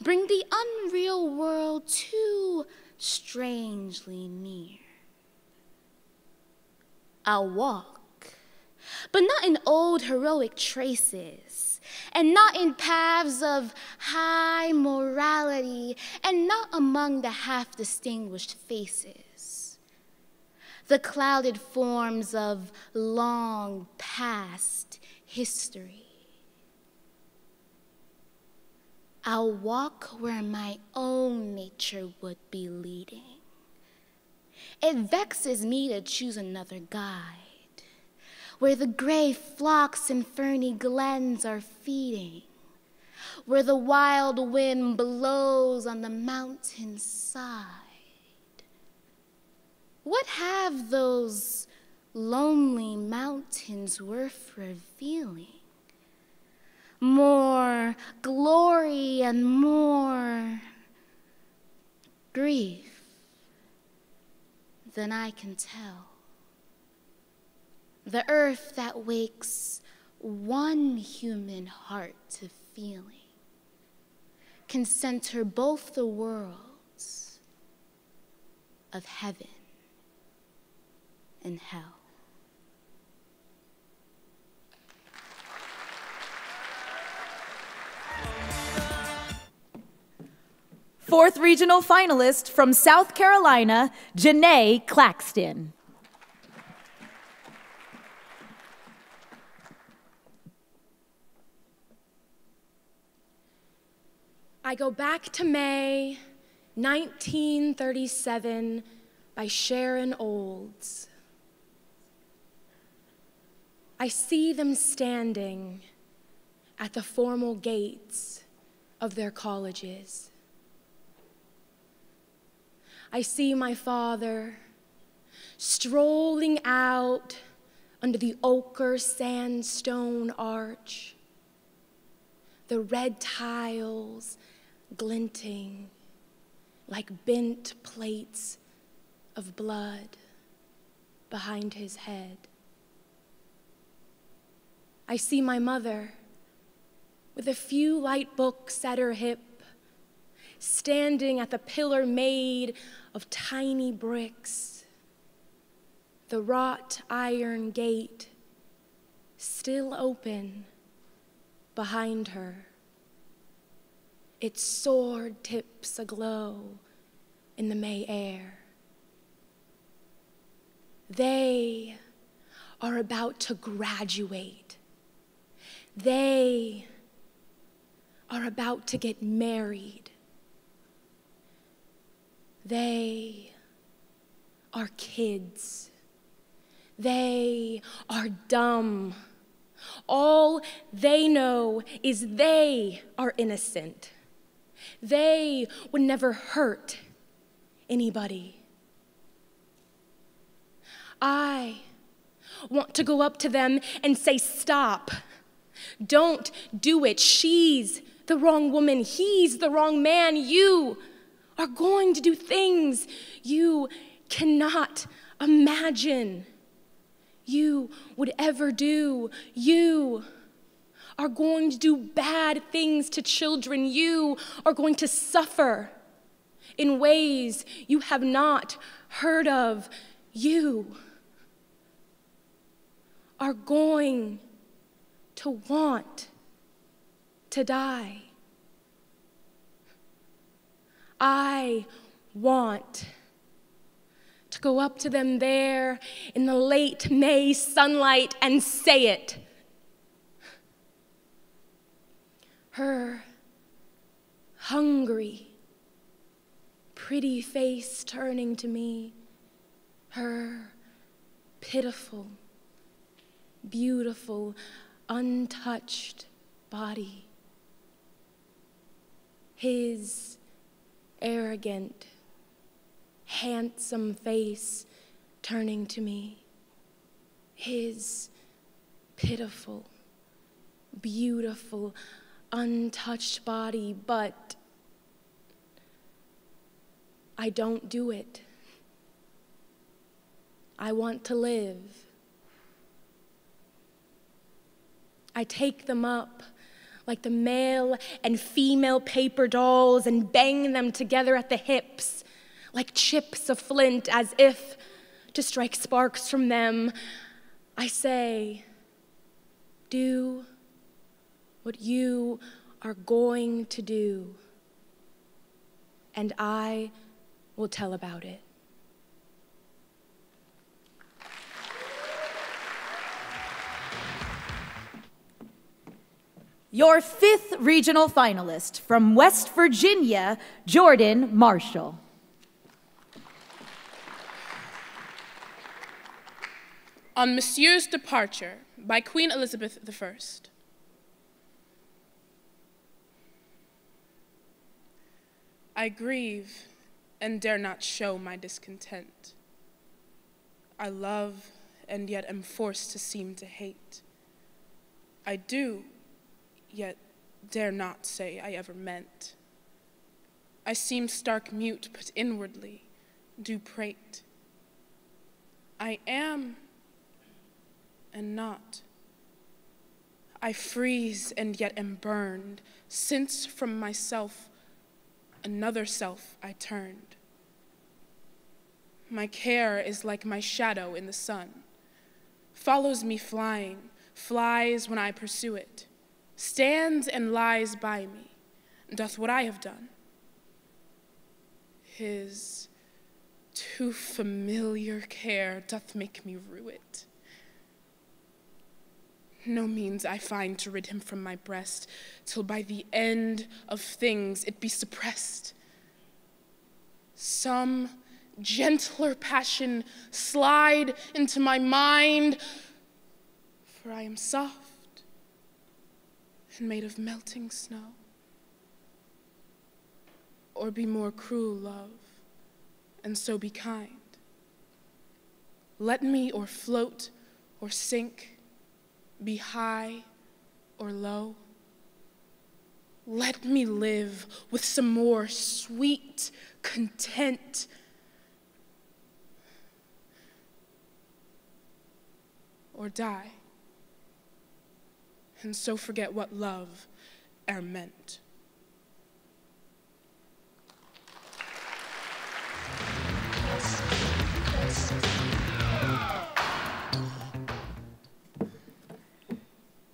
bring the unreal world too strangely near. I'll walk, but not in old heroic traces, and not in paths of high morality, and not among the half distinguished faces. The clouded forms of long past history. I'll walk where my own nature would be leading. It vexes me to choose another guide, where the gray flocks in ferny glens are feeding, where the wild wind blows on the mountainside. What have those lonely mountains worth revealing? More glory and more grief than I can tell. The earth that wakes one human heart to feeling can center both the worlds of heaven and hell.
Fourth regional finalist from South Carolina, Janae Claxton.
I go back to May 1937 by Sharon Olds. I see them standing at the formal gates of their colleges. I see my father strolling out under the ochre sandstone arch, the red tiles glinting like bent plates of blood behind his head. I see my mother with a few light books at her hip, standing at the pillar made of tiny bricks, the wrought iron gate still open behind her its sword tips aglow in the May air. They are about to graduate. They are about to get married. They are kids. They are dumb. All they know is they are innocent. They would never hurt anybody. I want to go up to them and say, Stop. Don't do it. She's the wrong woman. He's the wrong man. You are going to do things you cannot imagine you would ever do. You are going to do bad things to children. You are going to suffer in ways you have not heard of. You are going to want to die. I want to go up to them there in the late May sunlight and say it. Her hungry, pretty face turning to me, her pitiful, beautiful, untouched body, his arrogant, handsome face turning to me, his pitiful, beautiful, untouched body, but I don't do it. I want to live. I take them up like the male and female paper dolls and bang them together at the hips like chips of flint as if to strike sparks from them. I say, do what you are going to do, and I will tell about it.
Your fifth regional finalist from West Virginia, Jordyn Marshall.
on Monsieur's departure by Queen Elizabeth I. I grieve and dare not show my discontent. I love and yet am forced to seem to hate. I do, yet dare not say I ever meant. I seem stark mute, but inwardly do prate. I am and not. I freeze and yet am burned, since from myself another self I turned. My care is like my shadow in the sun, follows me flying, flies when I pursue it, stands and lies by me, doth what I have done. His too familiar care doth make me rue it. No means I find to rid him from my breast, till by the end of things it be suppressed. Some gentler passion slide into my mind, for I am soft and made of melting snow. Or be more cruel, love, and so be kind. Let me or float or sink be high or low. Let me live with some more sweet content. Or die, and so forget what love e'er meant.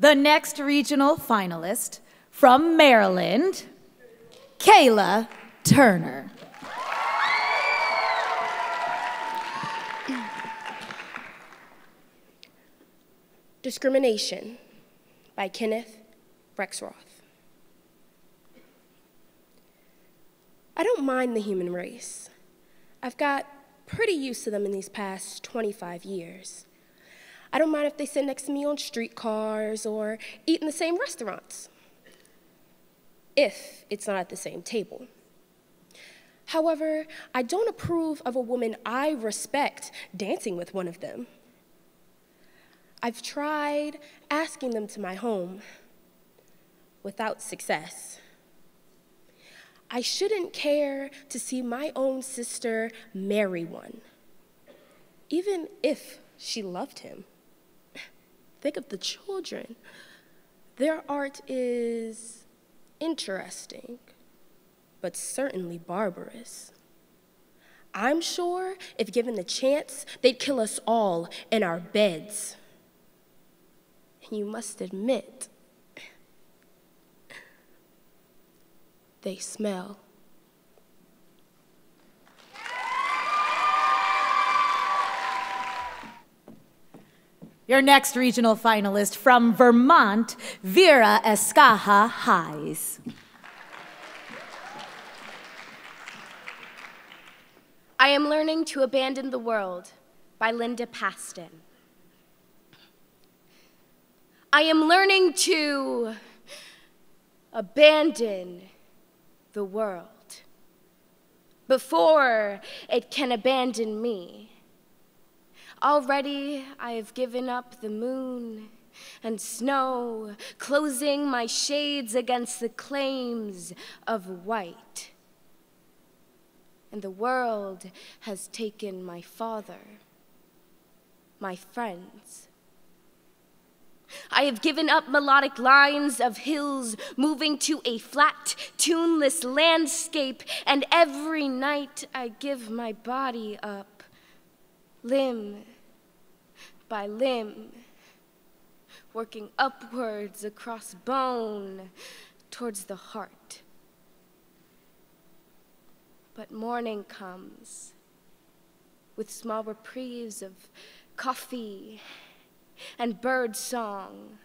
The next regional finalist from Maryland, Cayla Turner.
Discrimination by Kenneth Rexroth. I don't mind the human race. I've got pretty used to them in these past 25 years. I don't mind if they sit next to me on streetcars or eat in the same restaurants, if it's not at the same table. However, I don't approve of a woman I respect dancing with one of them. I've tried asking them to my home without success. I shouldn't care to see my own sister marry one, even if she loved him. Think of the children. Their art is interesting, but certainly barbarous. I'm sure if given the chance, they'd kill us all in our beds. You must admit, they smell.
Your next regional finalist from Vermont, Vera Escaja Heiss.
I am learning to abandon the world by Linda Pastan. I am learning to abandon the world before it can abandon me. Already I have given up the moon and snow, closing my shades against the claims of white. And the world has taken my father, my friends. I have given up melodic lines of hills, moving to a flat, tuneless landscape, and every night I give my body up limb by limb, working upwards across bone towards the heart. But morning comes with small reprieves of coffee and bird song,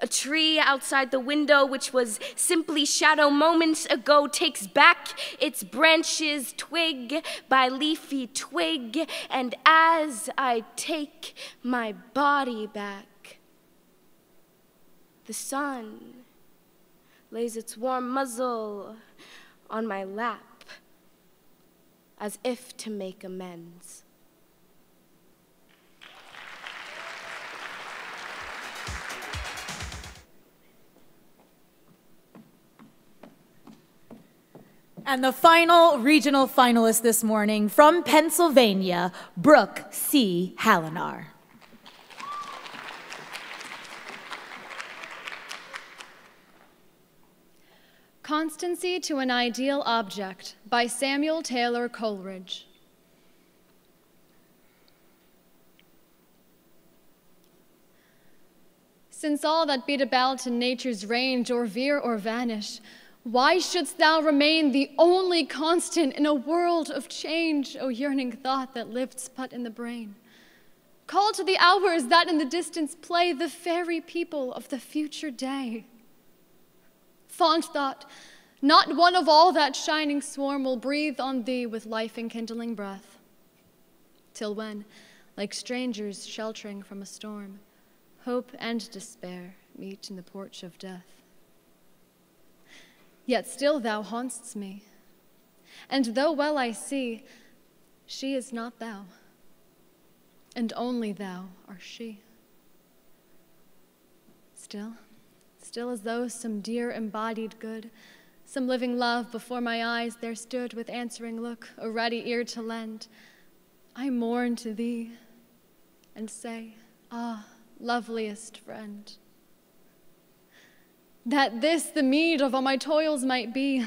A tree outside the window, which was simply shadow moments ago, takes back its branches twig by leafy twig, and as I take my body back, the sun lays its warm muzzle on my lap as if to make amends.
And the final regional finalist this morning from Pennsylvania, Brooke C. Hallinar.
Constancy to an Ideal Object by Samuel Taylor Coleridge. Since all that beat about in nature's range or veer or vanish, why shouldst thou remain the only constant in a world of change, O yearning thought that lives but in the brain? Call to the hours that in the distance play the fairy people of the future day. Fond thought, not one of all that shining swarm will breathe on thee with life enkindling breath. Till when, like strangers sheltering from a storm, hope and despair meet in the porch of death. Yet still thou haunt'st me, and though well I see, she is not thou, and only thou art she. Still, still as though some dear embodied good, some living love before my eyes there stood with answering look, a ready ear to lend, I mourn to thee and say, Ah, loveliest friend that this the meed of all my toils might be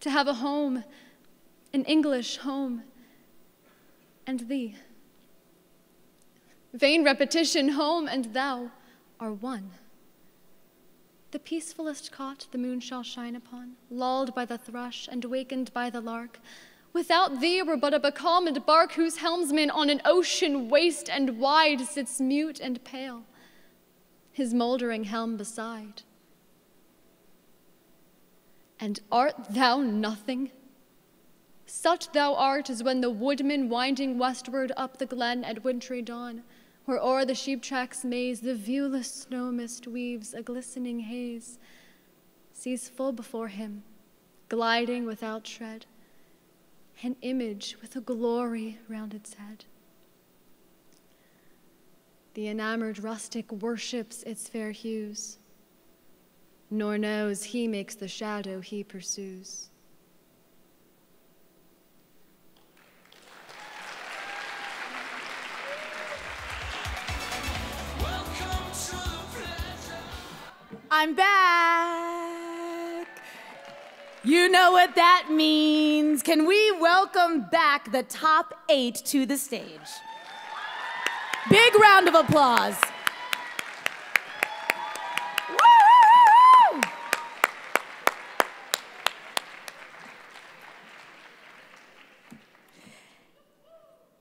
to have a home, an English home, and thee. Vain repetition, home and thou are one. The peacefulest cot the moon shall shine upon, lulled by the thrush and wakened by the lark. Without thee were but a becalmed bark whose helmsman on an ocean waste and wide sits mute and pale, his mouldering helm beside. And art thou nothing? Such thou art as when the woodman winding westward up the glen at wintry dawn, where o'er the sheep tracks maze the viewless snow mist weaves a glistening haze, sees full before him, gliding without tread, an image with a glory round its head. The enamored rustic worships its fair hues nor knows he makes the shadow he pursues.
I'm back. You know what that means. Can we welcome back the top eight to the stage? Big round of applause.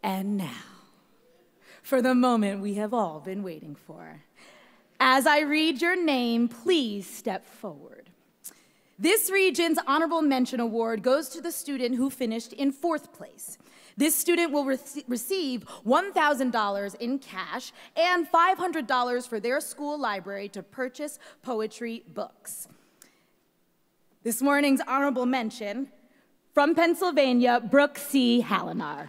And now, for the moment we have all been waiting for. As I read your name, please step forward. This region's Honorable Mention Award goes to the student who finished in fourth place. This student will re receive $1,000 in cash and $500 for their school library to purchase poetry books. This morning's honorable mention from Pennsylvania, Brooke C. Hallinar.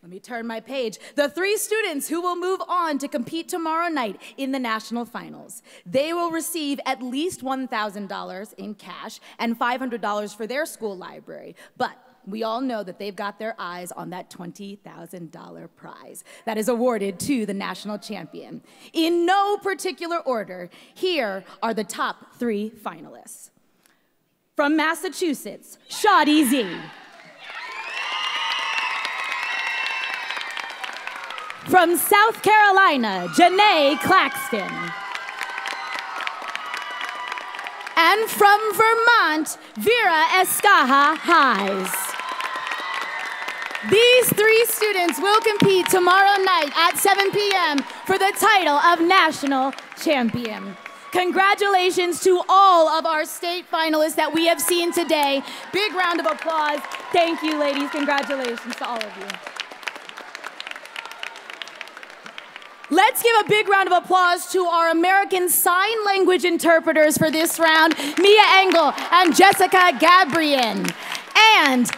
Let me turn my page. The three students who will move on to compete tomorrow night in the national finals. They will receive at least $1,000 in cash and $500 for their school library. But we all know that they've got their eyes on that $20,000 prize that is awarded to the national champion. In no particular order, here are the top three finalists. From Massachusetts, Xiadi Zhai. From South Carolina, Janae Claxton. And from Vermont, Vera Escaja Heiss. These three students will compete tomorrow night at 7 p.m. for the title of National Champion. Congratulations to all of our state finalists that we have seen today. Big round of applause. Thank you, ladies. Congratulations to all of you. Let's give a big round of applause to our American Sign Language interpreters for this round, Mia Engel and Jessica Gabriel. And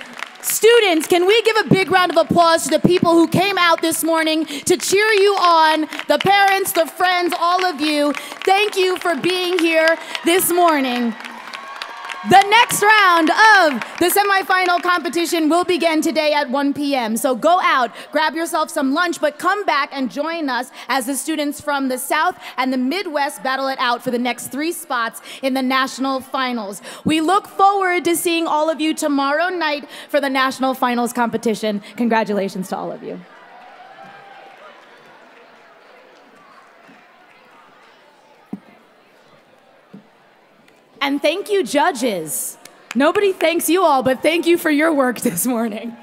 Students, can we give a big round of applause to the people who came out this morning to cheer you on, the parents, the friends, all of you. Thank you for being here this morning. The next round of the semifinal competition will begin today at 1 p.m. So go out, grab yourself some lunch, but come back and join us as the students from the South and the Midwest battle it out for the next three spots in the national finals. We look forward to seeing all of you tomorrow night for the national finals competition. Congratulations to all of you. And thank you, judges. Nobody thanks you all, but thank you for your work this morning.